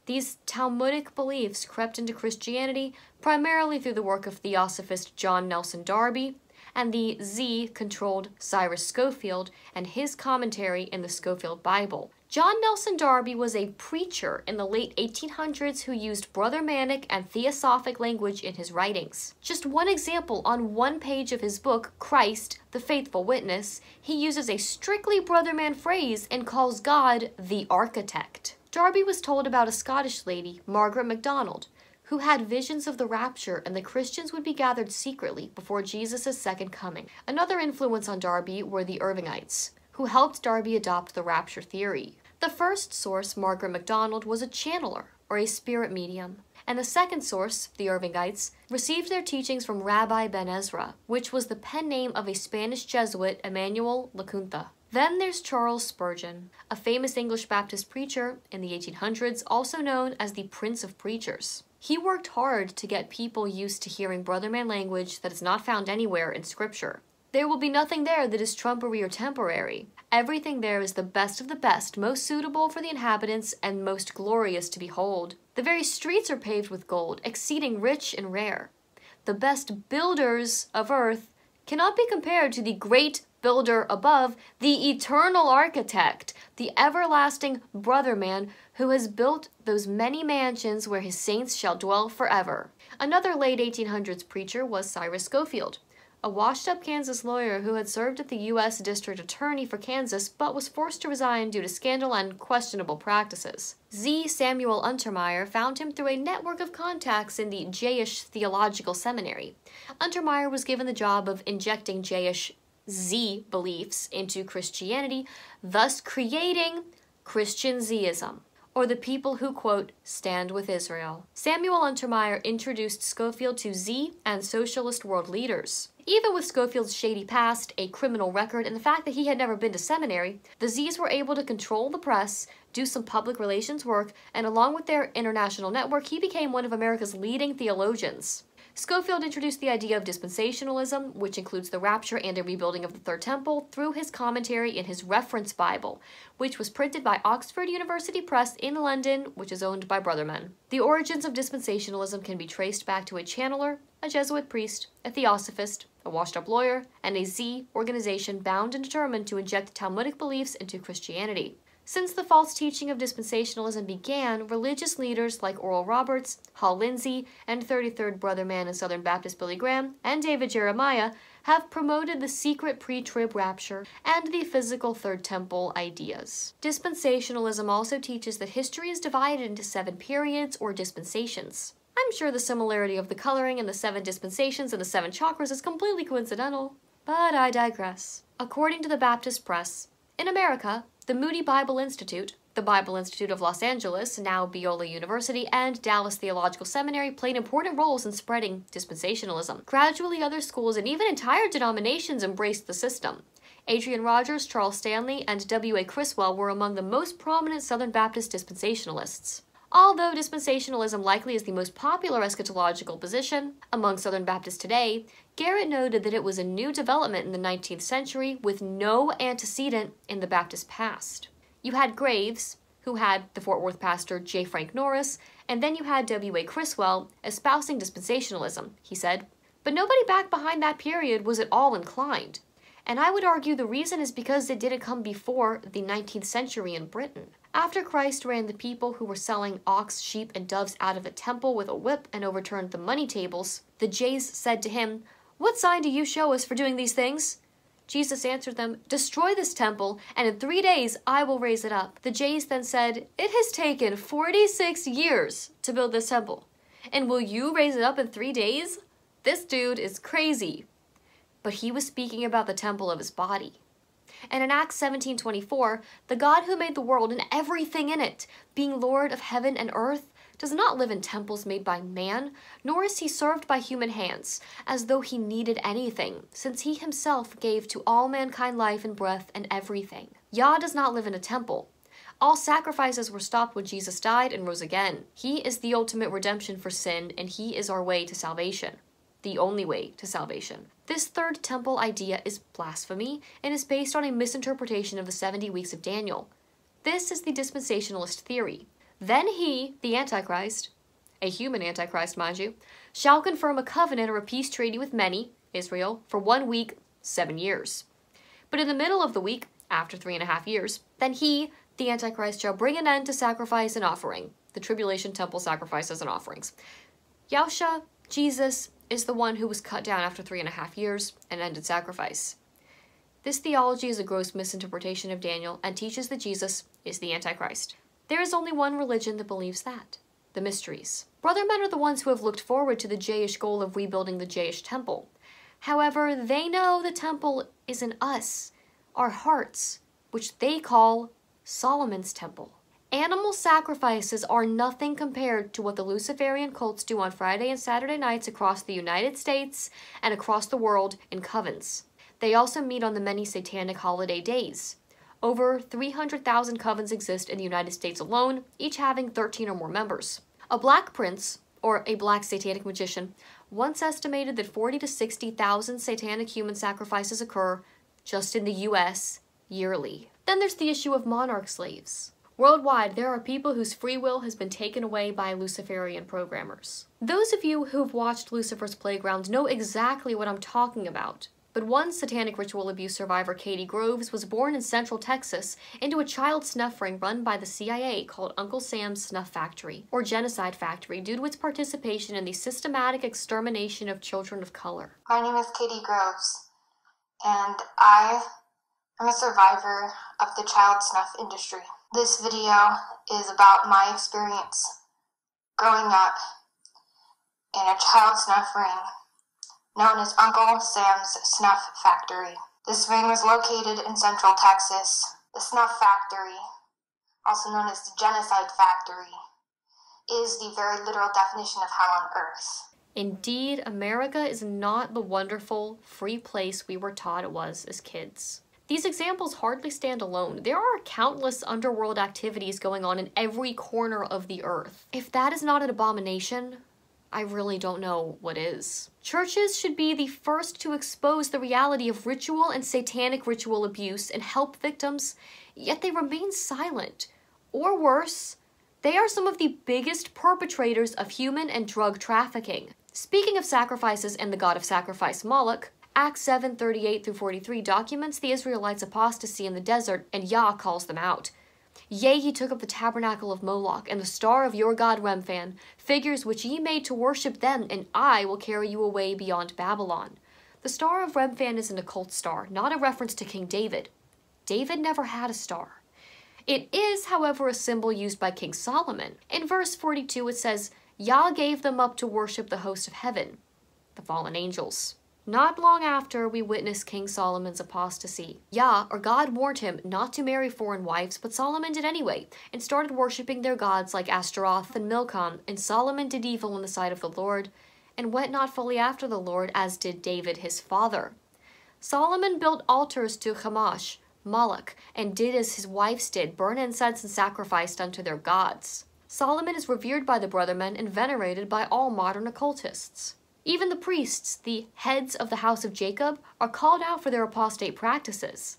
These Talmudic beliefs crept into Christianity primarily through the work of Theosophist John Nelson Darby and the Z controlled Cyrus Scofield and his commentary in the Scofield Bible. John Nelson Darby was a preacher in the late 1800s who used Brother Manic and Theosophic language in his writings. Just one example on one page of his book, Christ, the Faithful Witness, he uses a strictly Brother Man phrase and calls God the architect. Darby was told about a Scottish lady, Margaret MacDonald, who had visions of the rapture and the Christians would be gathered secretly before Jesus' second coming. Another influence on Darby were the Irvingites, who helped Darby adopt the rapture theory. The first source, Margaret MacDonald, was a channeler, or a spirit medium, and the second source, the Irvingites, received their teachings from Rabbi Ben Ezra, which was the pen name of a Spanish Jesuit, Emmanuel Lacunza. Then there's Charles Spurgeon, a famous English Baptist preacher in the 1800s, also known as the Prince of Preachers. He worked hard to get people used to hearing Brother Man language that is not found anywhere in Scripture. There will be nothing there that is trumpery or temporary. Everything there is the best of the best, most suitable for the inhabitants, and most glorious to behold. The very streets are paved with gold, exceeding rich and rare. The best builders of earth cannot be compared to the great builder above, the eternal architect, the everlasting brother man who has built those many mansions where his saints shall dwell forever. Another late 1800s preacher was Cyrus Scofield a washed up Kansas lawyer who had served as the U.S. District Attorney for Kansas but was forced to resign due to scandal and questionable practices. Z. Samuel Untermyer found him through a network of contacts in the Jayish Theological Seminary. Untermyer was given the job of injecting Jayish Z beliefs into Christianity, thus creating Christian Zism or the people who, quote, stand with Israel. Samuel Untermyer introduced Scofield to Z and socialist world leaders. Even with Scofield's shady past, a criminal record, and the fact that he had never been to seminary, the Z's were able to control the press, do some public relations work, and along with their international network, he became one of America's leading theologians. Schofield introduced the idea of dispensationalism, which includes the rapture and a rebuilding of the Third Temple, through his commentary in his Reference Bible, which was printed by Oxford University Press in London, which is owned by Brotherman. The origins of dispensationalism can be traced back to a channeler, a Jesuit priest, a theosophist, a washed up lawyer, and a Z organization bound and determined to inject Talmudic beliefs into Christianity. Since the false teaching of dispensationalism began, religious leaders like Oral Roberts, Hal Lindsey, and 33rd Brother Man and Southern Baptist Billy Graham, and David Jeremiah have promoted the secret pre trib rapture and the physical third temple ideas. Dispensationalism also teaches that history is divided into seven periods or dispensations. I'm sure the similarity of the coloring in the seven dispensations and the seven chakras is completely coincidental, but I digress. According to the Baptist Press, in America, the Moody Bible Institute, the Bible Institute of Los Angeles, now Biola University, and Dallas Theological Seminary played important roles in spreading dispensationalism. Gradually, other schools and even entire denominations embraced the system. Adrian Rogers, Charles Stanley, and W.A. Criswell were among the most prominent Southern Baptist dispensationalists. Although dispensationalism likely is the most popular eschatological position among Southern Baptists today, Garrett noted that it was a new development in the 19th century with no antecedent in the Baptist past. You had Graves, who had the Fort Worth pastor J. Frank Norris, and then you had W.A. Criswell espousing dispensationalism, he said. But nobody back behind that period was at all inclined. And I would argue the reason is because it didn't come before the 19th century in Britain. After Christ ran the people who were selling ox, sheep, and doves out of a temple with a whip and overturned the money tables, the Jays said to him, What sign do you show us for doing these things? Jesus answered them, Destroy this temple, and in three days I will raise it up. The Jays then said, It has taken 46 years to build this temple, and will you raise it up in three days? This dude is crazy. But he was speaking about the temple of his body. And in Acts 17:24, the God who made the world and everything in it, being Lord of heaven and earth, does not live in temples made by man, nor is he served by human hands, as though he needed anything, since he himself gave to all mankind life and breath and everything. Yah does not live in a temple. All sacrifices were stopped when Jesus died and rose again. He is the ultimate redemption for sin, and he is our way to salvation the only way to salvation. This third temple idea is blasphemy and is based on a misinterpretation of the 70 weeks of Daniel. This is the dispensationalist theory. Then he, the Antichrist, a human Antichrist, mind you, shall confirm a covenant or a peace treaty with many, Israel, for one week, seven years. But in the middle of the week, after three and a half years, then he, the Antichrist, shall bring an end to sacrifice and offering, the tribulation temple sacrifices and offerings. Yahusha, Jesus, is the one who was cut down after three and a half years and ended sacrifice. This theology is a gross misinterpretation of Daniel and teaches that Jesus is the Antichrist. There is only one religion that believes that the mysteries. Brother men are the ones who have looked forward to the Jayish goal of rebuilding the Jayish temple. However, they know the temple is in us, our hearts, which they call Solomon's temple. Animal sacrifices are nothing compared to what the Luciferian cults do on Friday and Saturday nights across the United States and across the world in covens. They also meet on the many satanic holiday days. Over 300,000 covens exist in the United States alone, each having 13 or more members. A black prince, or a black satanic magician, once estimated that 40 to 60,000 satanic human sacrifices occur just in the US yearly. Then there's the issue of monarch slaves. Worldwide, there are people whose free will has been taken away by Luciferian programmers. Those of you who've watched Lucifer's Playground know exactly what I'm talking about. But one satanic ritual abuse survivor, Katie Groves, was born in Central Texas into a child snuff ring run by the CIA called Uncle Sam's Snuff Factory, or Genocide Factory, due to its participation in the systematic extermination of children of color. My name is Katie Groves, and I am a survivor of the child snuff industry. This video is about my experience growing up in a child snuff ring known as Uncle Sam's Snuff Factory. This ring was located in central Texas. The Snuff Factory, also known as the Genocide Factory, is the very literal definition of hell on earth. Indeed, America is not the wonderful, free place we were taught it was as kids. These examples hardly stand alone. There are countless underworld activities going on in every corner of the earth. If that is not an abomination, I really don't know what is. Churches should be the first to expose the reality of ritual and satanic ritual abuse and help victims, yet they remain silent. Or worse, they are some of the biggest perpetrators of human and drug trafficking. Speaking of sacrifices and the god of sacrifice, Moloch, Acts 7 38 through 43 documents the Israelites' apostasy in the desert, and Yah calls them out. Yea, he took up the tabernacle of Moloch, and the star of your god Remphan, figures which ye made to worship them, and I will carry you away beyond Babylon. The star of Remphan is an occult star, not a reference to King David. David never had a star. It is, however, a symbol used by King Solomon. In verse 42, it says, Yah gave them up to worship the host of heaven, the fallen angels. Not long after, we witness King Solomon's apostasy. Yah, or God, warned him not to marry foreign wives, but Solomon did anyway, and started worshipping their gods like Ashtaroth and Milcom, and Solomon did evil in the sight of the Lord, and went not fully after the Lord, as did David his father. Solomon built altars to Chemosh, Moloch, and did as his wives did, burn incense and sacrificed unto their gods. Solomon is revered by the brothermen and venerated by all modern occultists. Even the priests, the heads of the house of Jacob, are called out for their apostate practices.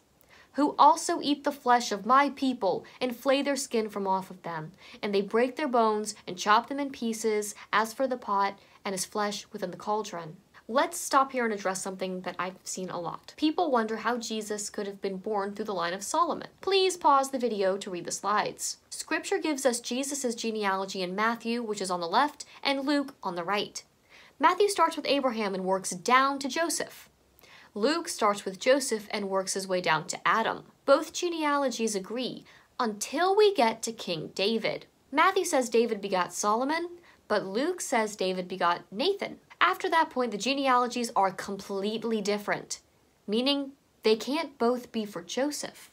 Who also eat the flesh of my people and flay their skin from off of them, and they break their bones and chop them in pieces, as for the pot and his flesh within the cauldron. Let's stop here and address something that I've seen a lot. People wonder how Jesus could have been born through the line of Solomon. Please pause the video to read the slides. Scripture gives us Jesus' genealogy in Matthew, which is on the left, and Luke on the right. Matthew starts with Abraham and works down to Joseph. Luke starts with Joseph and works his way down to Adam. Both genealogies agree until we get to King David. Matthew says David begot Solomon, but Luke says David begot Nathan. After that point, the genealogies are completely different, meaning They can't both be for Joseph.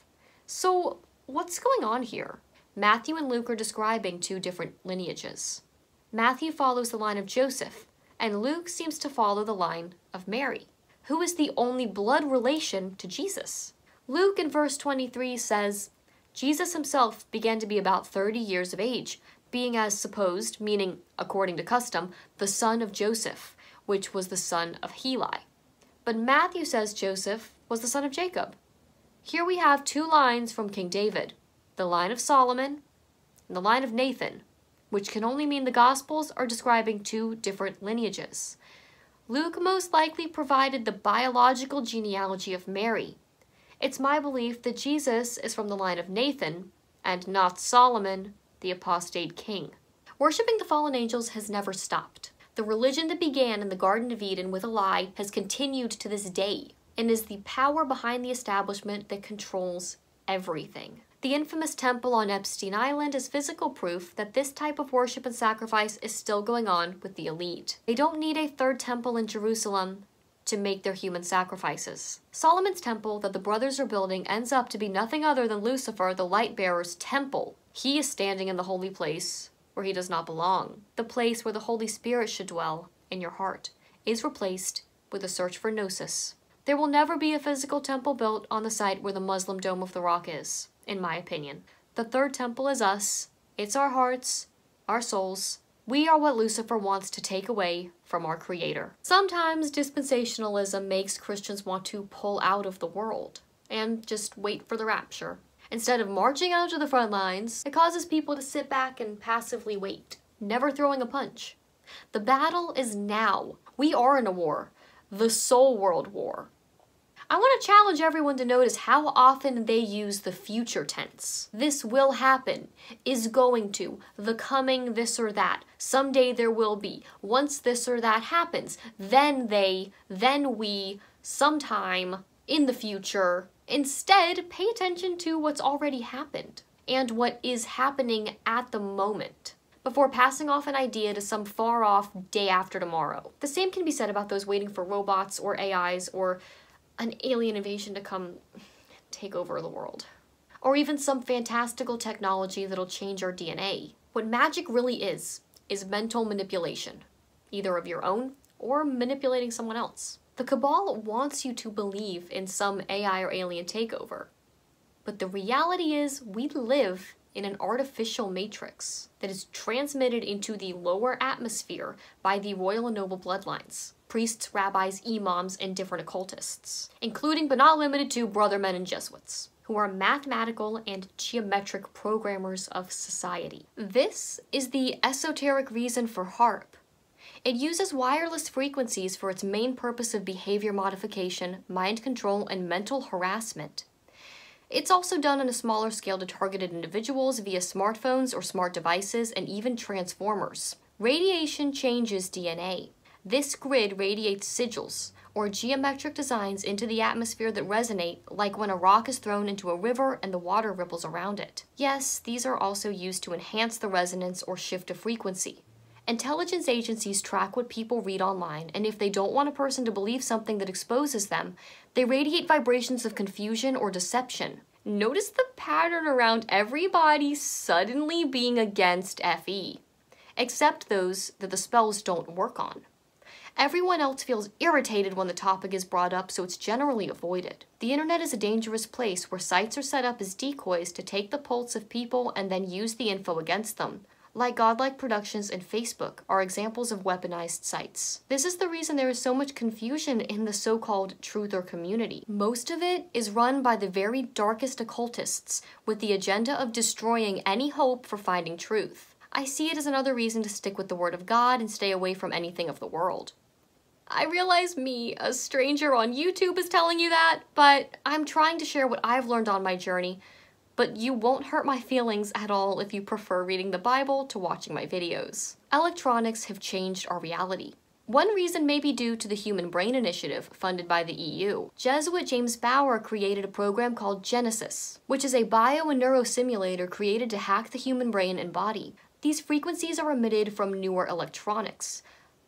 So, what's going on here? Matthew and Luke are describing two different lineages. Matthew follows the line of Joseph, and Luke seems to follow the line of Mary, who is the only blood relation to Jesus. Luke in verse 23 says, Jesus himself began to be about 30 years of age, being as supposed, meaning according to custom, the son of Joseph, which was the son of Heli. But Matthew says Joseph was the son of Jacob. Here we have two lines from King David the line of Solomon and the line of Nathan, which can only mean the Gospels are describing two different lineages. Luke most likely provided the biological genealogy of Mary. It's my belief that Jesus is from the line of Nathan and not Solomon, the apostate king. Worshipping the fallen angels has never stopped. The religion that began in the Garden of Eden with a lie has continued to this day and is the power behind the establishment that controls everything. The infamous temple on Epstein Island is physical proof that this type of worship and sacrifice is still going on with the elite. They don't need a third temple in Jerusalem to make their human sacrifices. Solomon's temple that the brothers are building ends up to be nothing other than Lucifer, the light bearer's temple. He is standing in the holy place where he does not belong. The place where the Holy Spirit should dwell in your heart is replaced with a search for gnosis. There will never be a physical temple built on the site where the Muslim Dome of the Rock is in my opinion. The third temple is us. It's our hearts, our souls. We are what Lucifer wants to take away from our Creator. Sometimes dispensationalism makes Christians want to pull out of the world and just wait for the rapture. Instead of marching out to the front lines, it causes people to sit back and passively wait, never throwing a punch. The battle is now. We are in a war. The Soul World War. I want to challenge everyone to notice how often they use the future tense. This will happen, is going to, the coming this or that, someday there will be, once this or that happens, then they, then we, sometime, in the future. Instead, pay attention to what's already happened and what is happening at the moment before passing off an idea to some far off day after tomorrow. The same can be said about those waiting for robots or AIs or an alien invasion to come take over the world. Or even some fantastical technology that'll change our DNA. What magic really is, is mental manipulation, either of your own or manipulating someone else. The Cabal wants you to believe in some AI or alien takeover. But the reality is, we live in an artificial matrix that is transmitted into the lower atmosphere by the royal and noble bloodlines priests, rabbis, imams, and different occultists, including but not limited to brother men and Jesuits, who are mathematical and geometric programmers of society. This is the esoteric reason for HAARP. It uses wireless frequencies for its main purpose of behavior modification, mind control, and mental harassment. It's also done on a smaller scale to targeted individuals via smartphones or smart devices and even transformers. Radiation changes DNA. This grid radiates sigils, or geometric designs into the atmosphere that resonate like when a rock is thrown into a river and the water ripples around it. Yes, these are also used to enhance the resonance or shift a frequency. Intelligence agencies track what people read online, and if they don't want a person to believe something that exposes them, they radiate vibrations of confusion or deception. Notice the pattern around everybody suddenly being against FE, except those that the spells don't work on. Everyone else feels irritated when the topic is brought up, so it's generally avoided. The internet is a dangerous place where sites are set up as decoys to take the pulse of people and then use the info against them. Like Godlike Productions and Facebook are examples of weaponized sites. This is the reason there is so much confusion in the so-called truther community. Most of it is run by the very darkest occultists with the agenda of destroying any hope for finding truth. I see it as another reason to stick with the Word of God and stay away from anything of the world. I realize me, a stranger on YouTube, is telling you that, but I'm trying to share what I've learned on my journey. But you won't hurt my feelings at all if you prefer reading the Bible to watching my videos. Electronics have changed our reality. One reason may be due to the Human Brain Initiative, funded by the EU. Jesuit James Bauer created a program called Genesis, which is a bio and neurosimulator created to hack the human brain and body. These frequencies are emitted from newer electronics,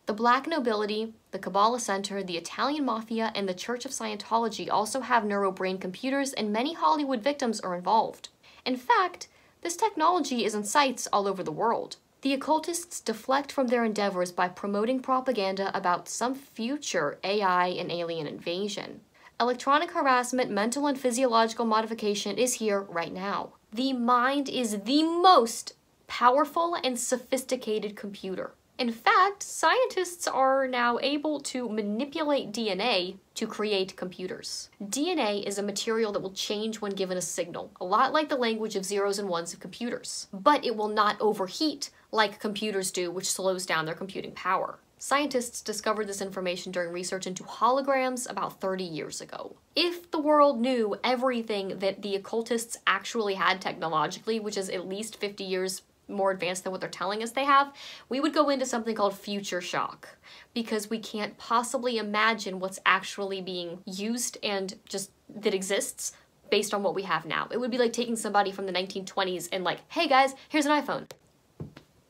The black nobility, the Kabbalah Center, the Italian Mafia, and the Church of Scientology also have neurobrain computers, and many Hollywood victims are involved. In fact, this technology is in sites all over the world. The occultists deflect from their endeavors by promoting propaganda about some future AI and alien invasion. Electronic harassment, mental and physiological modification is here right now. The mind is the most powerful and sophisticated computer. In fact, scientists are now able to manipulate DNA to create computers. DNA is a material that will change when given a signal, a lot like the language of zeros and ones of computers. But it will not overheat like computers do, which slows down their computing power. Scientists discovered this information during research into holograms about 30 years ago. If the world knew everything that the occultists actually had technologically, which is at least 50 years more advanced than what they're telling us they have, we would go into something called future shock because we can't possibly imagine what's actually being used and just that exists based on what we have now. It would be like taking somebody from the 1920s and like, hey guys, here's an iPhone.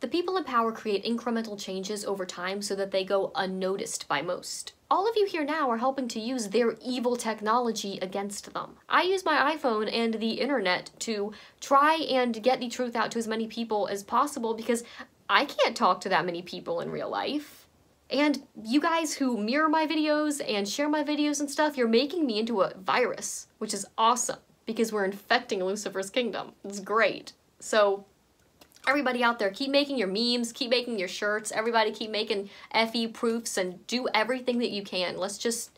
The people in power create incremental changes over time so that they go unnoticed by most. All of you here now are helping to use their evil technology against them. I use my iPhone and the internet to try and get the truth out to as many people as possible because I can't talk to that many people in real life. And you guys who mirror my videos and share my videos and stuff, you're making me into a virus, which is awesome because we're infecting Lucifer's kingdom. It's great. So everybody out there, keep making your memes, keep making your shirts, everybody keep making FE proofs and do everything that you can. Let's just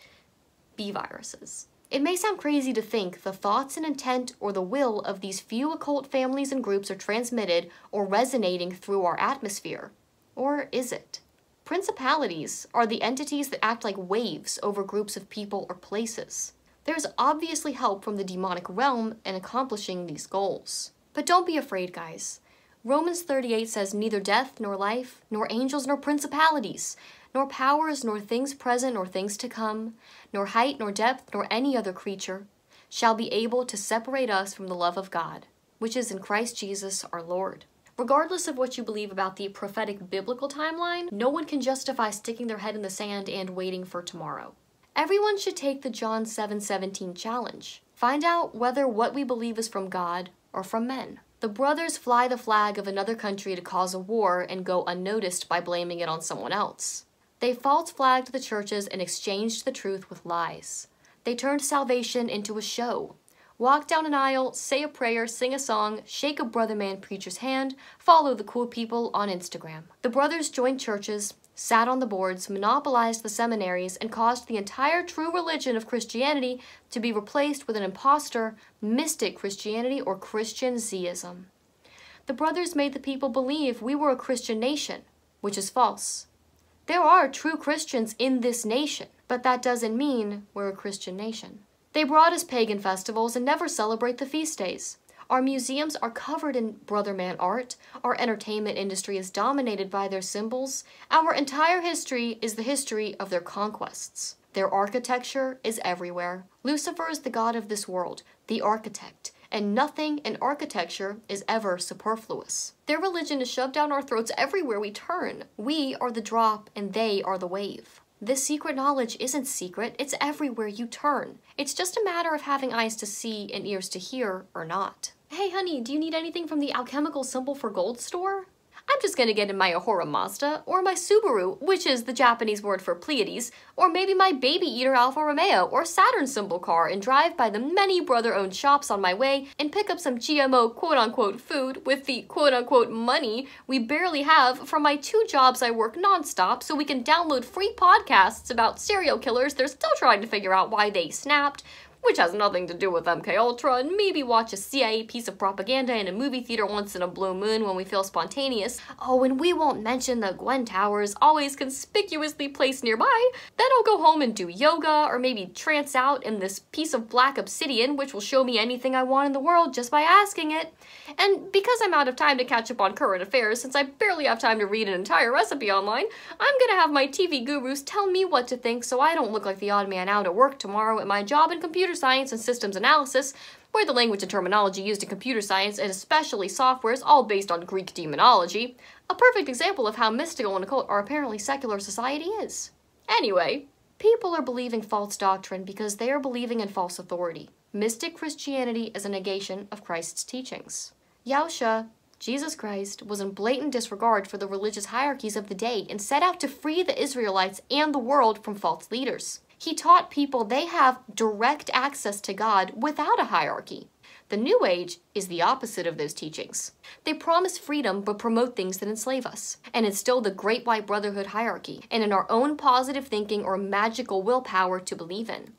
be viruses. It may sound crazy to think the thoughts and intent or the will of these few occult families and groups are transmitted or resonating through our atmosphere. Or is it? Principalities are the entities that act like waves over groups of people or places. There's obviously help from the demonic realm in accomplishing these goals. But don't be afraid, guys. Romans 38 says, Neither death, nor life, nor angels, nor principalities, nor powers, nor things present, nor things to come, nor height, nor depth, nor any other creature, shall be able to separate us from the love of God, which is in Christ Jesus our Lord. Regardless of what you believe about the prophetic biblical timeline, no one can justify sticking their head in the sand and waiting for tomorrow. Everyone should take the John 7:17 challenge. Find out whether what we believe is from God or from men. The brothers fly the flag of another country to cause a war and go unnoticed by blaming it on someone else. They false flagged the churches and exchanged the truth with lies. They turned salvation into a show. Walk down an aisle, say a prayer, sing a song, shake a brother man preacher's hand, follow the cool people on Instagram. The brothers joined churches, sat on the boards, monopolized the seminaries, and caused the entire true religion of Christianity to be replaced with an impostor, mystic Christianity, or Christian Zism. The brothers made the people believe we were a Christian nation, which is false. There are true Christians in this nation, but that doesn't mean we're a Christian nation. They brought us pagan festivals and never celebrate the feast days. Our museums are covered in brother man art. Our entertainment industry is dominated by their symbols. Our entire history is the history of their conquests. Their architecture is everywhere. Lucifer is the god of this world, the architect, and nothing in architecture is ever superfluous. Their religion is shoved down our throats everywhere we turn. We are the drop and they are the wave. This secret knowledge isn't secret, it's everywhere you turn. It's just a matter of having eyes to see and ears to hear or not. Hey honey, do you need anything from the Alchemical Symbol for Gold store? I'm just gonna get in my Ahura Mazda, or my Subaru, which is the Japanese word for Pleiades, or maybe my Baby Eater Alfa Romeo or Saturn symbol car and drive by the many brother-owned shops on my way and pick up some GMO quote-unquote food with the quote-unquote money we barely have from my two jobs I work nonstop so we can download free podcasts about serial killers. They're still trying to figure out why they snapped, which has nothing to do with MK Ultra, and maybe watch a CIA piece of propaganda in a movie theater once in a blue moon when we feel spontaneous. Oh, and we won't mention the Gwen Towers, always conspicuously placed nearby. Then I'll go home and do yoga, or maybe trance out in this piece of black obsidian, which will show me anything I want in the world just by asking it. And because I'm out of time to catch up on current affairs, since I barely have time to read an entire recipe online, I'm gonna have my TV gurus tell me what to think so I don't look like the odd man out at work tomorrow at my job in computer science and systems analysis, where the language and terminology used in computer science and especially software is all based on Greek demonology, a perfect example of how mystical and occult our apparently secular society is. Anyway, people are believing false doctrine because they are believing in false authority. Mystic Christianity is a negation of Christ's teachings. Yahusha, Jesus Christ, was in blatant disregard for the religious hierarchies of the day and set out to free the Israelites and the world from false leaders. He taught people they have direct access to God without a hierarchy. The New Age is the opposite of those teachings. They promise freedom but promote things that enslave us, and instill the Great White Brotherhood hierarchy, and in our own positive thinking or magical willpower to believe in.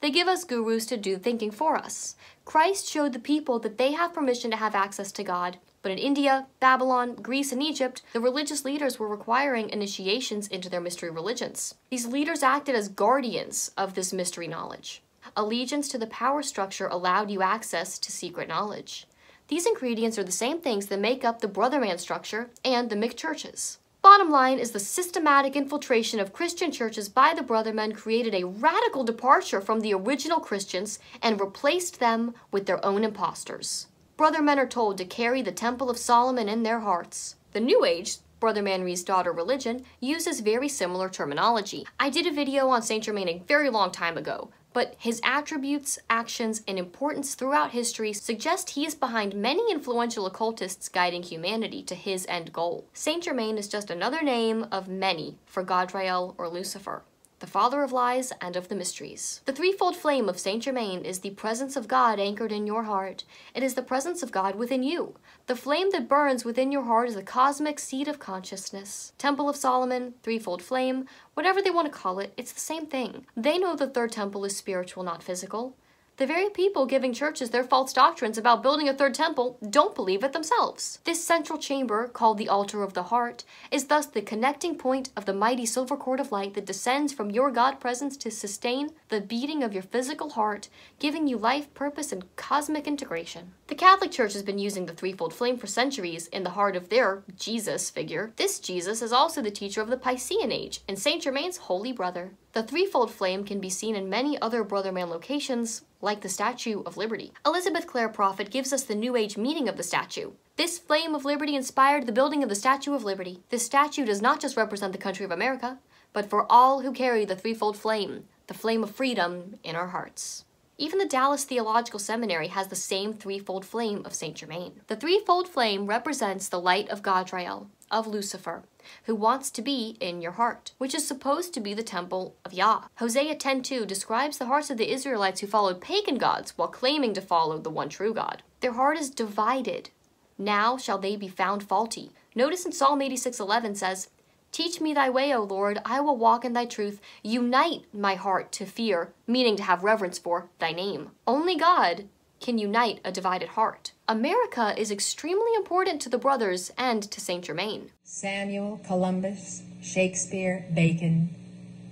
They give us gurus to do thinking for us. Christ showed the people that they have permission to have access to God, but in India, Babylon, Greece, and Egypt, the religious leaders were requiring initiations into their mystery religions. These leaders acted as guardians of this mystery knowledge. Allegiance to the power structure allowed you access to secret knowledge. These ingredients are the same things that make up the Brotherman structure and the McChurches. Bottom line is the systematic infiltration of Christian churches by the Brothermen created a radical departure from the original Christians and replaced them with their own impostors. Brother men are told to carry the Temple of Solomon in their hearts. The New Age, Brother Manri's daughter religion, uses very similar terminology. I did a video on Saint Germain a very long time ago, but his attributes, actions, and importance throughout history suggest he is behind many influential occultists guiding humanity to his end goal. Saint Germain is just another name of many for Gadrael or Lucifer the father of lies and of the mysteries. The threefold flame of Saint Germain is the presence of God anchored in your heart. It is the presence of God within you. The flame that burns within your heart is the cosmic seed of consciousness. Temple of Solomon, threefold flame, whatever they want to call it, it's the same thing. They know the third temple is spiritual, not physical. The very people giving churches their false doctrines about building a third temple don't believe it themselves. This central chamber, called the altar of the heart, is thus the connecting point of the mighty silver cord of light that descends from your God presence to sustain the beating of your physical heart, giving you life, purpose, and cosmic integration. The Catholic Church has been using the threefold flame for centuries in the heart of their Jesus figure. This Jesus is also the teacher of the Piscean Age and Saint Germain's holy brother. The threefold flame can be seen in many other Brother Man locations, like the Statue of Liberty. Elizabeth Clare Prophet gives us the New Age meaning of the statue. This flame of liberty inspired the building of the Statue of Liberty. This statue does not just represent the country of America, but for all who carry the threefold flame, the flame of freedom in our hearts. Even the Dallas Theological Seminary has the same threefold flame of St. Germain. The threefold flame represents the light of Gadrael, of Lucifer, who wants to be in your heart, which is supposed to be the temple of Yah. Hosea 10.2 describes the hearts of the Israelites who followed pagan gods while claiming to follow the one true God. Their heart is divided. Now shall they be found faulty. Notice in Psalm 86.11 says, Teach me thy way, O Lord, I will walk in thy truth. Unite my heart to fear, meaning to have reverence for thy name. Only God can unite a divided heart. America is extremely important to the brothers and to Saint Germain. Samuel, Columbus, Shakespeare, Bacon.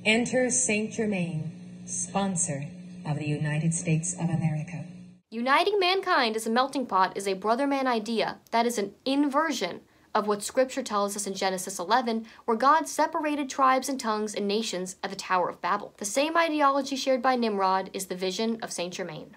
Enter Saint Germain, sponsor of the United States of America. Uniting mankind as a melting pot is a brotherman idea that is an inversion of what scripture tells us in Genesis 11, where God separated tribes and tongues and nations at the Tower of Babel. The same ideology shared by Nimrod is the vision of Saint Germain.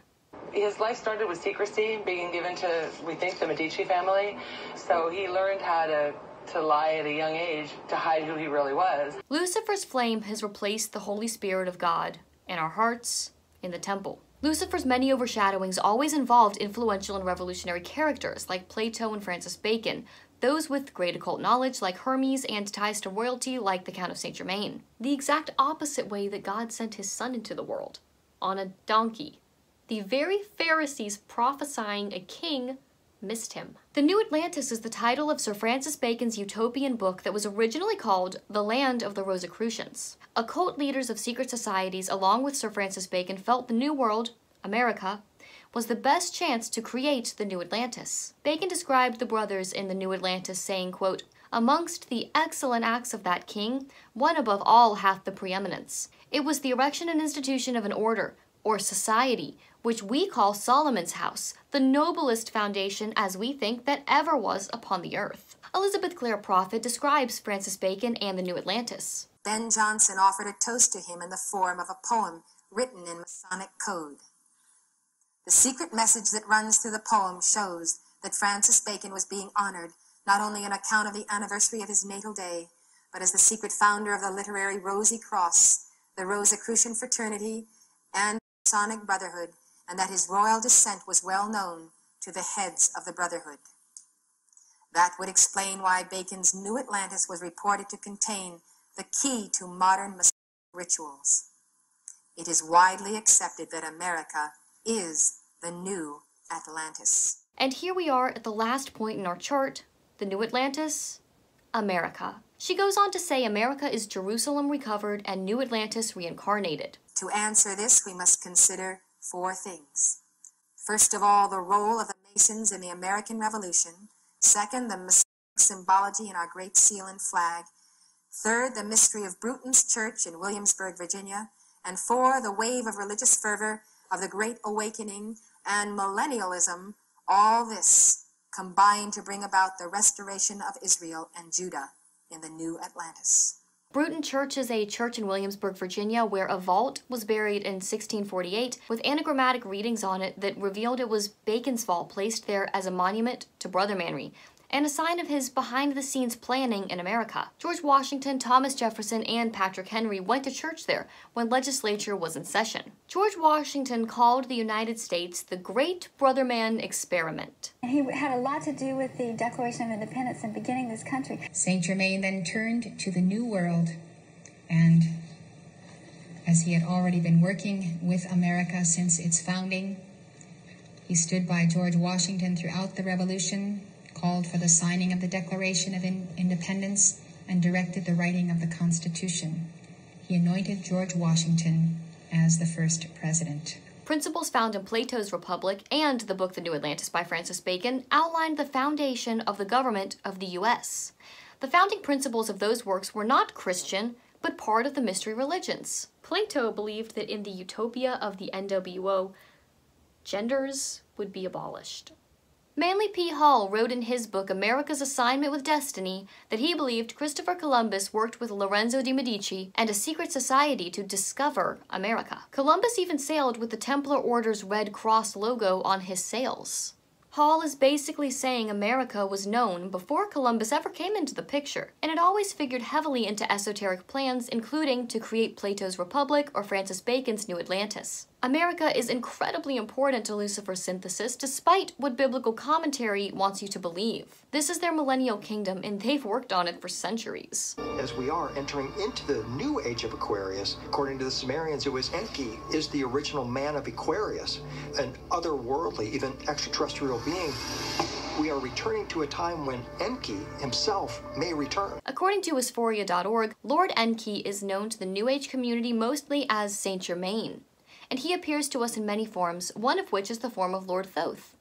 His life started with secrecy, being given to, we think, the Medici family. So he learned how to to lie at a young age to hide who he really was. Lucifer's flame has replaced the Holy Spirit of God in our hearts, in the temple. Lucifer's many overshadowings always involved influential and revolutionary characters like Plato and Francis Bacon, those with great occult knowledge like Hermes and ties to royalty like the Count of Saint Germain. The exact opposite way that God sent his son into the world, on a donkey. The very Pharisees prophesying a king missed him. The New Atlantis is the title of Sir Francis Bacon's utopian book that was originally called The Land of the Rosicrucians. Occult leaders of secret societies, along with Sir Francis Bacon, felt the New World, America, was the best chance to create the New Atlantis. Bacon described the brothers in the New Atlantis saying, quote, Amongst the excellent acts of that king, one above all hath the preeminence. It was the erection and institution of an order, or society, which we call Solomon's house, the noblest foundation, as we think, that ever was upon the earth. Elizabeth Clare Prophet describes Francis Bacon and the New Atlantis. Ben Jonson offered a toast to him in the form of a poem written in Masonic code. The secret message that runs through the poem shows that Francis Bacon was being honored not only on account of the anniversary of his natal day, but as the secret founder of the literary Rosy Cross, the Rosicrucian fraternity, and the Masonic Brotherhood, and that his royal descent was well known to the heads of the Brotherhood. That would explain why Bacon's New Atlantis was reported to contain the key to modern Masonic rituals. It is widely accepted that America is the new Atlantis. And here we are at the last point in our chart, the New Atlantis, America. She goes on to say America is Jerusalem recovered and New Atlantis reincarnated. To answer this, we must consider four things. First of all, the role of the Masons in the American Revolution. Second, the Masonic symbology in our Great Seal and flag. Third, the mystery of Bruton's Church in Williamsburg, Virginia. And four, the wave of religious fervor of the Great Awakening and millennialism. All this combined to bring about the restoration of Israel and Judah in the new Atlantis. Bruton Church is a church in Williamsburg, Virginia, where a vault was buried in 1648 with anagrammatic readings on it that revealed it was Bacon's vault placed there as a monument to Brother Manry, and a sign of his behind the scenes planning in America. George Washington, Thomas Jefferson, and Patrick Henry went to church there when legislature was in session. George Washington called the United States the Great Brother Man Experiment. He had a lot to do with the Declaration of Independence and beginning this country. St. Germain then turned to the New World and as he had already been working with America since its founding, he stood by George Washington throughout the Revolution called for the signing of the Declaration of Independence, and directed the writing of the Constitution. He anointed George Washington as the first president. Principles found in Plato's Republic and the book The New Atlantis by Francis Bacon outlined the foundation of the government of the U.S. The founding principles of those works were not Christian, but part of the mystery religions. Plato believed that in the utopia of the NWO, genders would be abolished. Manly P. Hall wrote in his book America's Assignment with Destiny that he believed Christopher Columbus worked with Lorenzo de' Medici and a secret society to discover America. Columbus even sailed with the Templar Order's Red Cross logo on his sails. Hall is basically saying America was known before Columbus ever came into the picture, and it always figured heavily into esoteric plans, including to create Plato's Republic or Francis Bacon's New Atlantis. America is incredibly important to Lucifer's synthesis, despite what biblical commentary wants you to believe. This is their millennial kingdom, and they've worked on it for centuries. As we are entering into the new age of Aquarius, according to the Sumerians, it was Enki is the original man of Aquarius, an otherworldly, even extraterrestrial being. We are returning to a time when Enki himself may return. According to Asphoria.org, Lord Enki is known to the New Age community mostly as Saint Germain and he appears to us in many forms, one of which is the form of Lord Thoth.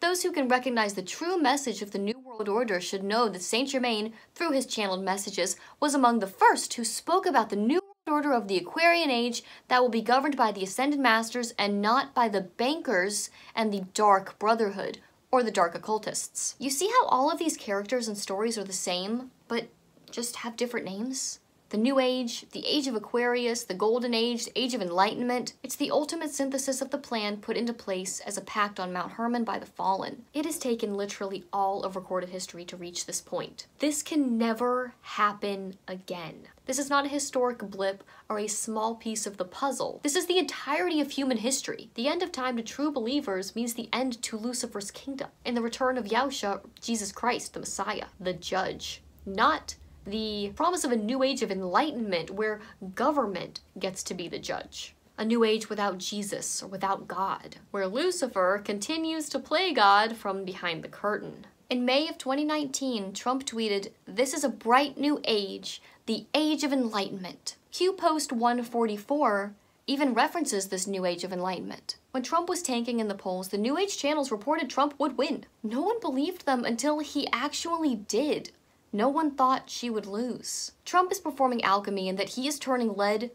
Those who can recognize the true message of the New World Order should know that Saint Germain, through his channeled messages, was among the first who spoke about the New World Order of the Aquarian Age that will be governed by the Ascended Masters and not by the bankers and the Dark Brotherhood, or the Dark Occultists. You see how all of these characters and stories are the same, but just have different names? The New Age, the Age of Aquarius, the Golden Age, the Age of Enlightenment. It's the ultimate synthesis of the plan put into place as a pact on Mount Hermon by the fallen. It has taken literally all of recorded history to reach this point. This can never happen again. This is not a historic blip or a small piece of the puzzle. This is the entirety of human history. The end of time to true believers means the end to Lucifer's kingdom and the return of Yahusha, Jesus Christ, the Messiah, the Judge. Not the promise of a new age of enlightenment where government gets to be the judge. A new age without Jesus or without God, where Lucifer continues to play God from behind the curtain. In May of 2019, Trump tweeted, This is a bright new age, the age of enlightenment. Q Post 144 even references this new age of enlightenment. When Trump was tanking in the polls, the New Age channels reported Trump would win. No one believed them until he actually did. No one thought she would lose. Trump is performing alchemy in that he is turning lead,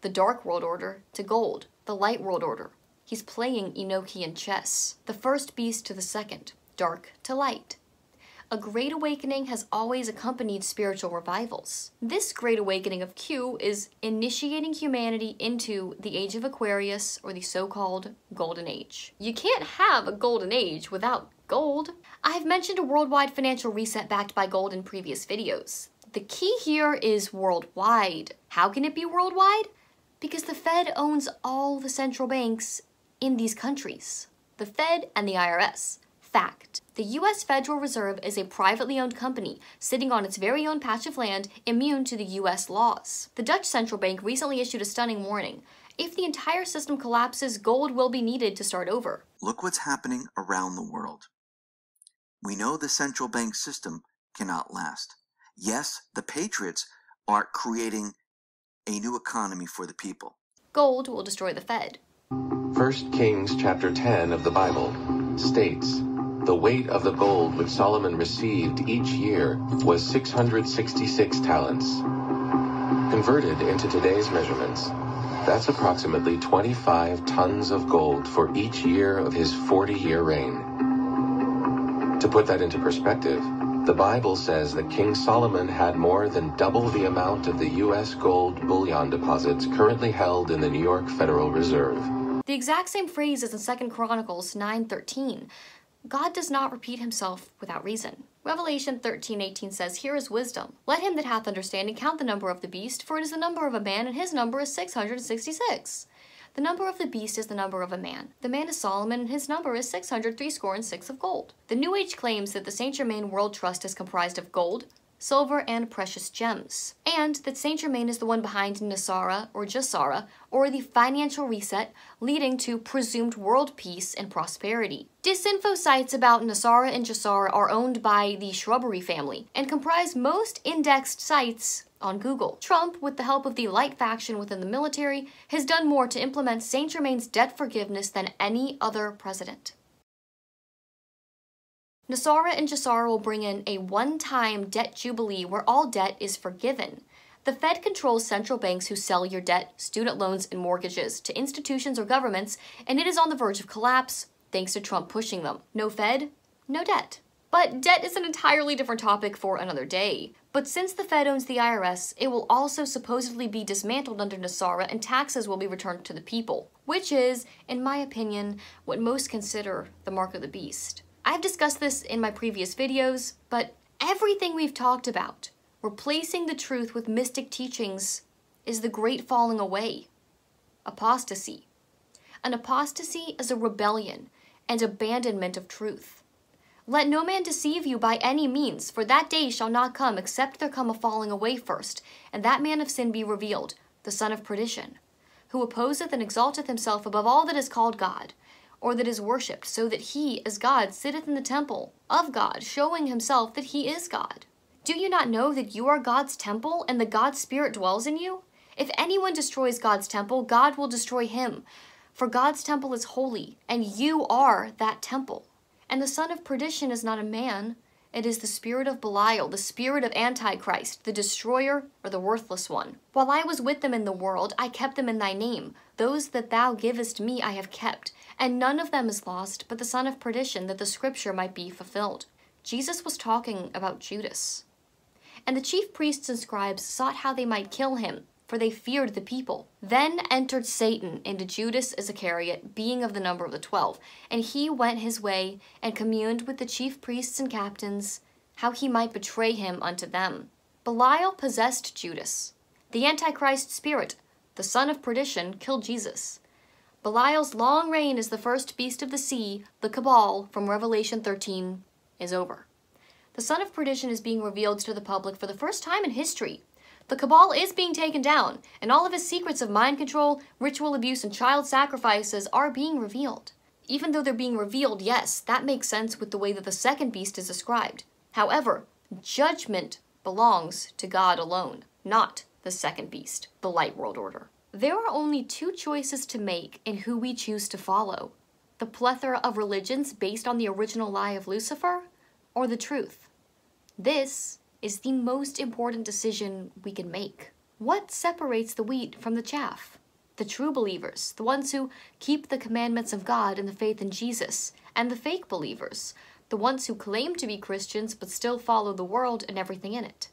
the dark world order, to gold, the light world order. He's playing Enochian chess, the first beast to the second, dark to light. a great awakening has always accompanied spiritual revivals. This great awakening of Q is initiating humanity into the age of Aquarius or the so called Golden Age. You can't have a Golden Age without gold. I've mentioned a worldwide financial reset backed by gold in previous videos. The key here is worldwide. How can it be worldwide? Because the Fed owns all the central banks in these countries. The Fed and the IRS. Fact. The US Federal Reserve is a privately owned company sitting on its very own patch of land immune to the US laws. The Dutch central bank recently issued a stunning warning. If the entire system collapses, gold will be needed to start over. Look what's happening around the world. We know the central bank system cannot last. Yes, the patriots are creating a new economy for the people. Gold will destroy the Fed. 1 Kings chapter 10 of the Bible states, The weight of the gold which Solomon received each year was 666 talents. Converted into today's measurements, that's approximately 25 tons of gold for each year of his 40-year reign. To put that into perspective, the Bible says that King Solomon had more than double the amount of the U.S. gold bullion deposits currently held in the New York Federal Reserve. The exact same phrase is in 2 Chronicles 9:13. God does not repeat himself without reason. Revelation 13:18 says, "Here is wisdom. Let him that hath understanding count the number of the beast, for it is the number of a man, and his number is 666." The number of the beast is the number of a man. The man is Solomon, and his number is 603 score and six of gold. The New Age claims that the Saint Germain World Trust is comprised of gold, silver, and precious gems, and that Saint Germain is the one behind NESARA or GESARA, or the financial reset leading to presumed world peace and prosperity. Disinfo sites about NESARA and GESARA are owned by the Shrubbery family and comprise most indexed sites on Google. Trump, with the help of the light faction within the military, has done more to implement Saint Germain's debt forgiveness than any other president. NESARA and GESARA will bring in a one-time debt jubilee where all debt is forgiven. The Fed controls central banks who sell your debt, student loans, and mortgages to institutions or governments, and it is on the verge of collapse thanks to Trump pushing them. No Fed, no debt. But debt is an entirely different topic for another day. But since the Fed owns the IRS, it will also supposedly be dismantled under NESARA and taxes will be returned to the people, which is, in my opinion, what most consider the mark of the beast. I've discussed this in my previous videos, but everything we've talked about, replacing the truth with mystic teachings, is the great falling away. Apostasy. An apostasy is a rebellion and abandonment of truth. Let no man deceive you by any means, for that day shall not come except there come a falling away first, and that man of sin be revealed, the son of perdition, who opposeth and exalteth himself above all that is called God, or that is worshipped, so that he, as God, sitteth in the temple of God, showing himself that he is God. Do you not know that you are God's temple, and the God's Spirit dwells in you? If anyone destroys God's temple, God will destroy him. For God's temple is holy, and you are that temple. And the son of perdition is not a man, it is the spirit of Belial, the spirit of Antichrist, the destroyer or the worthless one. While I was with them in the world, I kept them in thy name. Those that thou givest me I have kept, and none of them is lost, but the son of perdition, that the scripture might be fulfilled. Jesus was talking about Judas. And the chief priests and scribes sought how they might kill him, for they feared the people. Then entered Satan into Judas Iscariot, being of the number of the twelve, and he went his way and communed with the chief priests and captains, how he might betray him unto them. Belial possessed Judas. The Antichrist spirit, the son of perdition, killed Jesus. Belial's long reign as the first beast of the sea, the Cabal, from Revelation 13, is over. The son of perdition is being revealed to the public for the first time in history. The Cabal is being taken down, and all of his secrets of mind control, ritual abuse, and child sacrifices are being revealed. Even though they're being revealed, yes, that makes sense with the way that the second beast is described. However, judgment belongs to God alone, not the second beast, the light world order. There are only two choices to make in who we choose to follow the plethora of religions based on the original lie of Lucifer, or the truth. This is the most important decision we can make. What separates the wheat from the chaff? The true believers, the ones who keep the commandments of God and the faith in Jesus, and the fake believers, the ones who claim to be Christians but still follow the world and everything in it.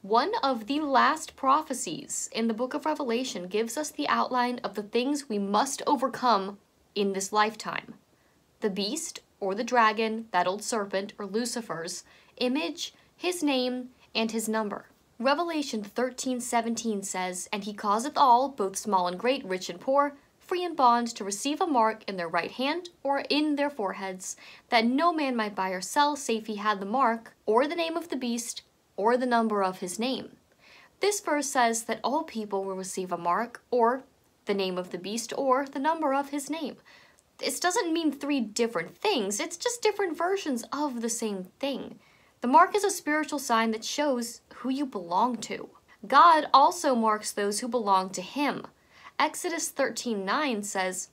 One of the last prophecies in the book of Revelation gives us the outline of the things we must overcome in this lifetime. The beast, or the dragon, that old serpent, or Lucifer's, image, his name, and his number. Revelation 13:17 says, And he causeth all, both small and great, rich and poor, free and bond, to receive a mark in their right hand or in their foreheads, that no man might buy or sell save he had the mark, or the name of the beast, or the number of his name. This verse says that all people will receive a mark, or the name of the beast, or the number of his name. This doesn't mean three different things, it's just different versions of the same thing. The mark is a spiritual sign that shows who you belong to. God also marks those who belong to him. Exodus 13:9 says,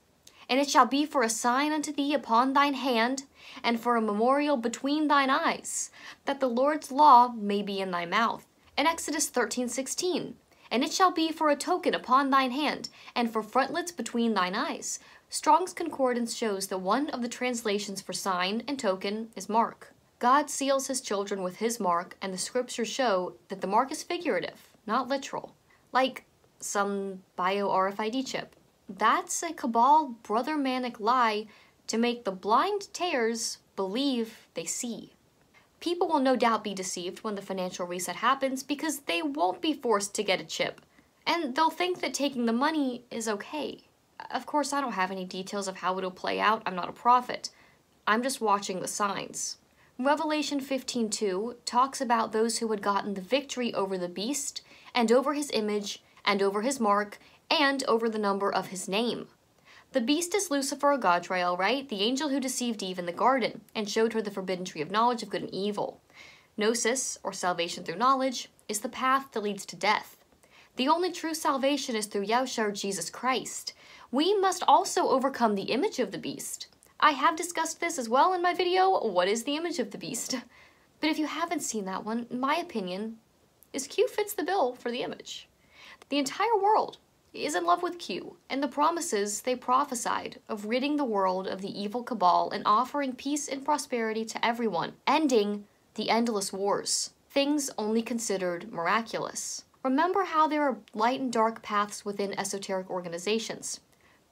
And it shall be for a sign unto thee upon thine hand, and for a memorial between thine eyes, that the Lord's law may be in thy mouth. And Exodus 13:16, And it shall be for a token upon thine hand, and for frontlets between thine eyes. Strong's Concordance shows that one of the translations for sign and token is mark. God seals his children with his mark, and the scriptures show that the mark is figurative, not literal. Like some bio RFID chip. That's a cabal brother manic lie to make the blind tares believe they see. People will no doubt be deceived when the financial reset happens because they won't be forced to get a chip, and they'll think that taking the money is okay. Of course, I don't have any details of how it'll play out, I'm not a prophet. I'm just watching the signs. Revelation 15:2 talks about those who had gotten the victory over the beast and over his image and over his mark and over the number of his name. The beast is Lucifer or Gadrael, right? The angel who deceived Eve in the garden and showed her the forbidden tree of knowledge of good and evil. Gnosis, or salvation through knowledge, is the path that leads to death. The only true salvation is through Yahushua Jesus Christ. We must also overcome the image of the beast. I have discussed this as well in my video, What is the Image of the Beast? But if you haven't seen that one, my opinion is Q fits the bill for the image. The entire world is in love with Q and the promises they prophesied of ridding the world of the evil cabal and offering peace and prosperity to everyone, ending the endless wars, things only considered miraculous. Remember how there are light and dark paths within esoteric organizations.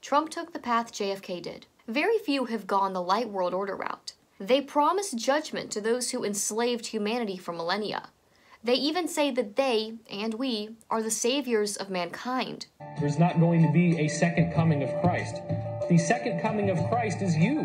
Trump took the path JFK did. Very few have gone the light world order route. They promise judgment to those who enslaved humanity for millennia. They even say that they, and we, are the saviors of mankind. There's not going to be a second coming of Christ. The second coming of Christ is you.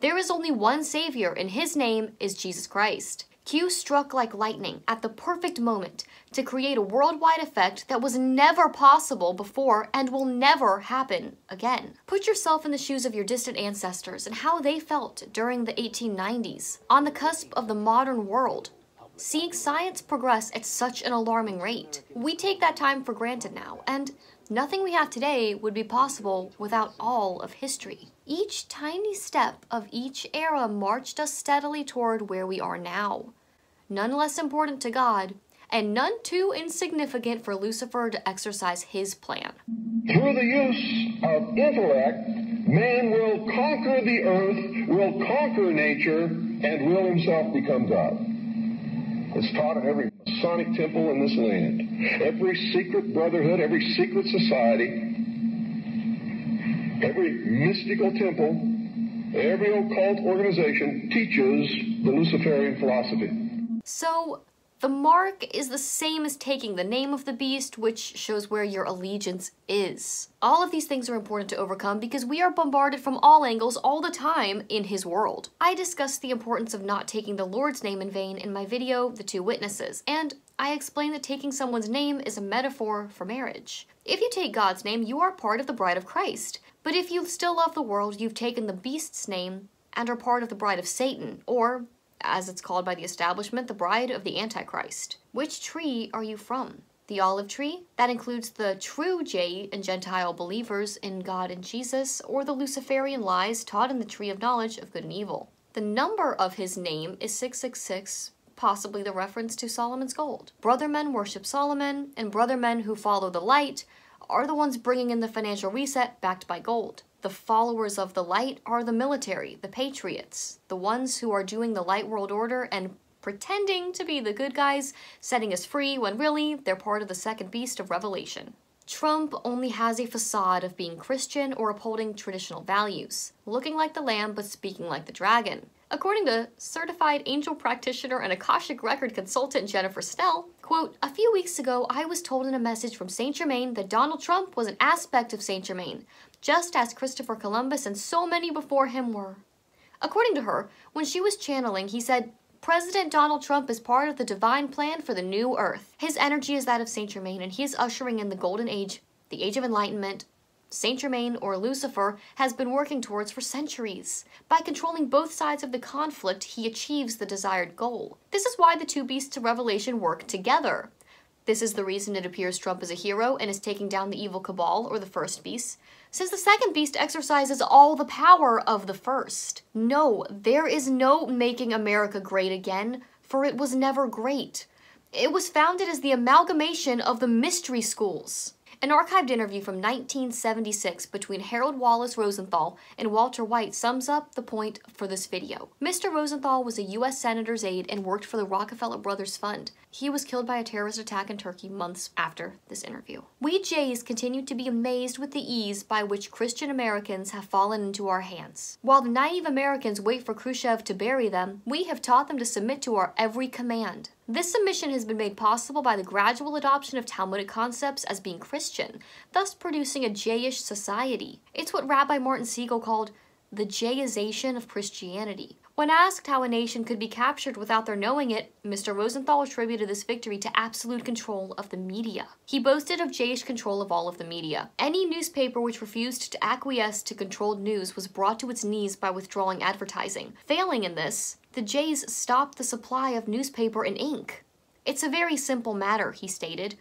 There is only one savior, and his name is Jesus Christ. Q struck like lightning at the perfect moment to create a worldwide effect that was never possible before and will never happen again. Put yourself in the shoes of your distant ancestors and how they felt during the 1890s, on the cusp of the modern world. Seeing science progress at such an alarming rate. We take that time for granted now, and nothing we have today would be possible without all of history. Each tiny step of each era marched us steadily toward where we are now none less important to God, and none too insignificant for Lucifer to exercise his plan. Through the use of intellect, man will conquer the earth, will conquer nature, and will himself become God. It's taught in every Masonic temple in this land, every secret brotherhood, every secret society, every mystical temple, every occult organization teaches the Luciferian philosophy. So, the mark is the same as taking the name of the beast, which shows where your allegiance is. All of these things are important to overcome because we are bombarded from all angles all the time in his world. I discussed the importance of not taking the Lord's name in vain in my video, The Two Witnesses, and I explained that taking someone's name is a metaphor for marriage. If you take God's name, you are part of the bride of Christ. But if you still love the world, you've taken the beast's name and are part of the bride of Satan, or as it's called by the establishment, the bride of the Antichrist. Which tree are you from? The olive tree? That includes the true J and Gentile believers in God and Jesus, or the Luciferian lies taught in the tree of knowledge of good and evil. The number of his name is 666, possibly the reference to Solomon's gold. Brother men worship Solomon, and brother men who follow the light are the ones bringing in the financial reset backed by gold. The followers of the light are the military, the patriots, the ones who are doing the light world order and pretending to be the good guys, setting us free when really they're part of the second beast of Revelation. Trump only has a facade of being Christian or upholding traditional values, looking like the lamb but speaking like the dragon. According to certified angel practitioner and Akashic record consultant Jennifer Snell, quote, A few weeks ago, I was told in a message from St. Germain that Donald Trump was an aspect of St. Germain, just as Christopher Columbus and so many before him were. According to her, when she was channeling, he said, President Donald Trump is part of the divine plan for the new earth. His energy is that of Saint Germain, and he is ushering in the golden age, the age of enlightenment. Saint Germain, or Lucifer, has been working towards for centuries. By controlling both sides of the conflict, he achieves the desired goal. This is why the two beasts of Revelation work together. This is the reason it appears Trump is a hero and is taking down the evil cabal, or the first beast, since the second beast exercises all the power of the first. No, there is no making America great again, for it was never great. It was founded as the amalgamation of the mystery schools. An archived interview from 1976 between Harold Wallace Rosenthal and Walter White sums up the point for this video. Mr. Rosenthal was a U.S. Senator's aide and worked for the Rockefeller Brothers Fund. He was killed by a terrorist attack in Turkey months after this interview. We Jays continue to be amazed with the ease by which Christian Americans have fallen into our hands. While the naive Americans wait for Khrushchev to bury them, we have taught them to submit to our every command. This submission has been made possible by the gradual adoption of Talmudic concepts as being Christian, thus producing a Jayish society. It's what Rabbi Martin Siegel called the Jayization of Christianity. When asked how a nation could be captured without their knowing it, Mr. Rosenthal attributed this victory to absolute control of the media. He boasted of Jayish control of all of the media. Any newspaper which refused to acquiesce to controlled news was brought to its knees by withdrawing advertising. Failing in this, the Jays stopped the supply of newspaper and ink. It's a very simple matter, he stated.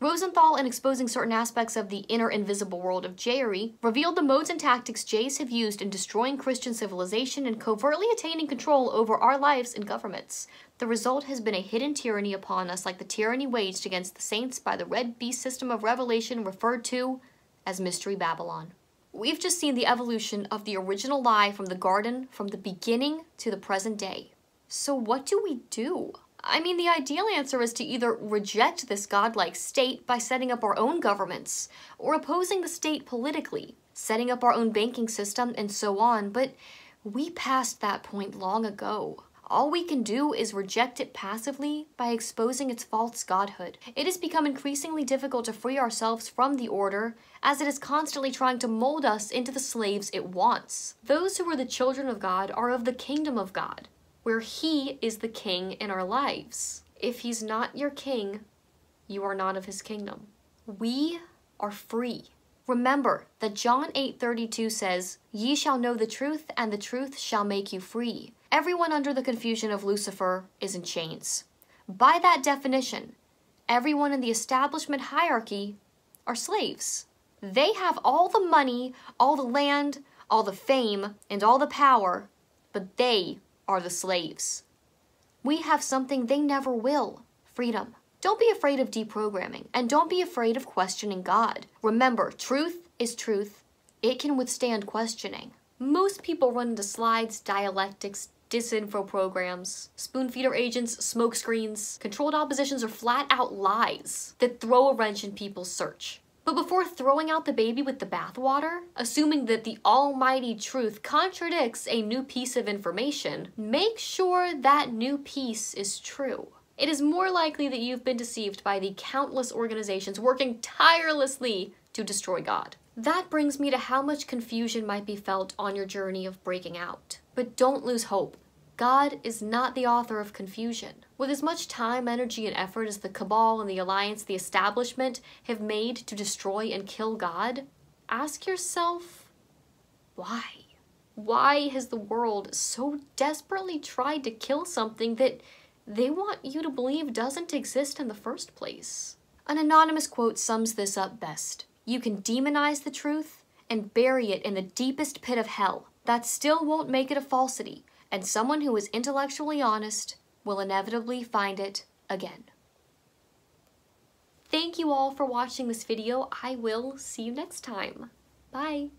Rosenthal, in exposing certain aspects of the inner invisible world of Jayery, revealed the modes and tactics Jays have used in destroying Christian civilization and covertly attaining control over our lives and governments. The result has been a hidden tyranny upon us like the tyranny waged against the saints by the Red Beast system of revelation referred to as Mystery Babylon. We've just seen the evolution of the original lie from the garden from the beginning to the present day. So what do we do? I mean, the ideal answer is to either reject this godlike state by setting up our own governments, or opposing the state politically, setting up our own banking system, and so on, but we passed that point long ago. All we can do is reject it passively by exposing its false godhood. It has become increasingly difficult to free ourselves from the order, as it is constantly trying to mold us into the slaves it wants. Those who are the children of God are of the kingdom of God where He is the king in our lives. If He's not your king, you are not of His kingdom. We are free. Remember that John 8:32 says, "Ye shall know the truth, and the truth shall make you free." Everyone under the confusion of Lucifer is in chains. By that definition, everyone in the establishment hierarchy are slaves. They have all the money, all the land, all the fame, and all the power, but they are the slaves. We have something they never will freedom. Don't be afraid of deprogramming, and don't be afraid of questioning God. Remember, truth is truth, it can withstand questioning. Most people run into slides, dialectics, disinfo programs, spoon-feeder agents, smokescreens, controlled oppositions, or flat-out lies that throw a wrench in people's search. But before throwing out the baby with the bathwater, assuming that the almighty truth contradicts a new piece of information, make sure that new piece is true. It is more likely that you've been deceived by the countless organizations working tirelessly to destroy God. That brings me to how much confusion might be felt on your journey of breaking out. But don't lose hope. God is not the author of confusion. With as much time, energy, and effort as the cabal and the alliance, the establishment, have made to destroy and kill God, ask yourself, why? Why has the world so desperately tried to kill something that they want you to believe doesn't exist in the first place? An anonymous quote sums this up best. You can demonize the truth and bury it in the deepest pit of hell. That still won't make it a falsity and someone who is intellectually honest will inevitably find it again. Thank you all for watching this video. I will see you next time. Bye.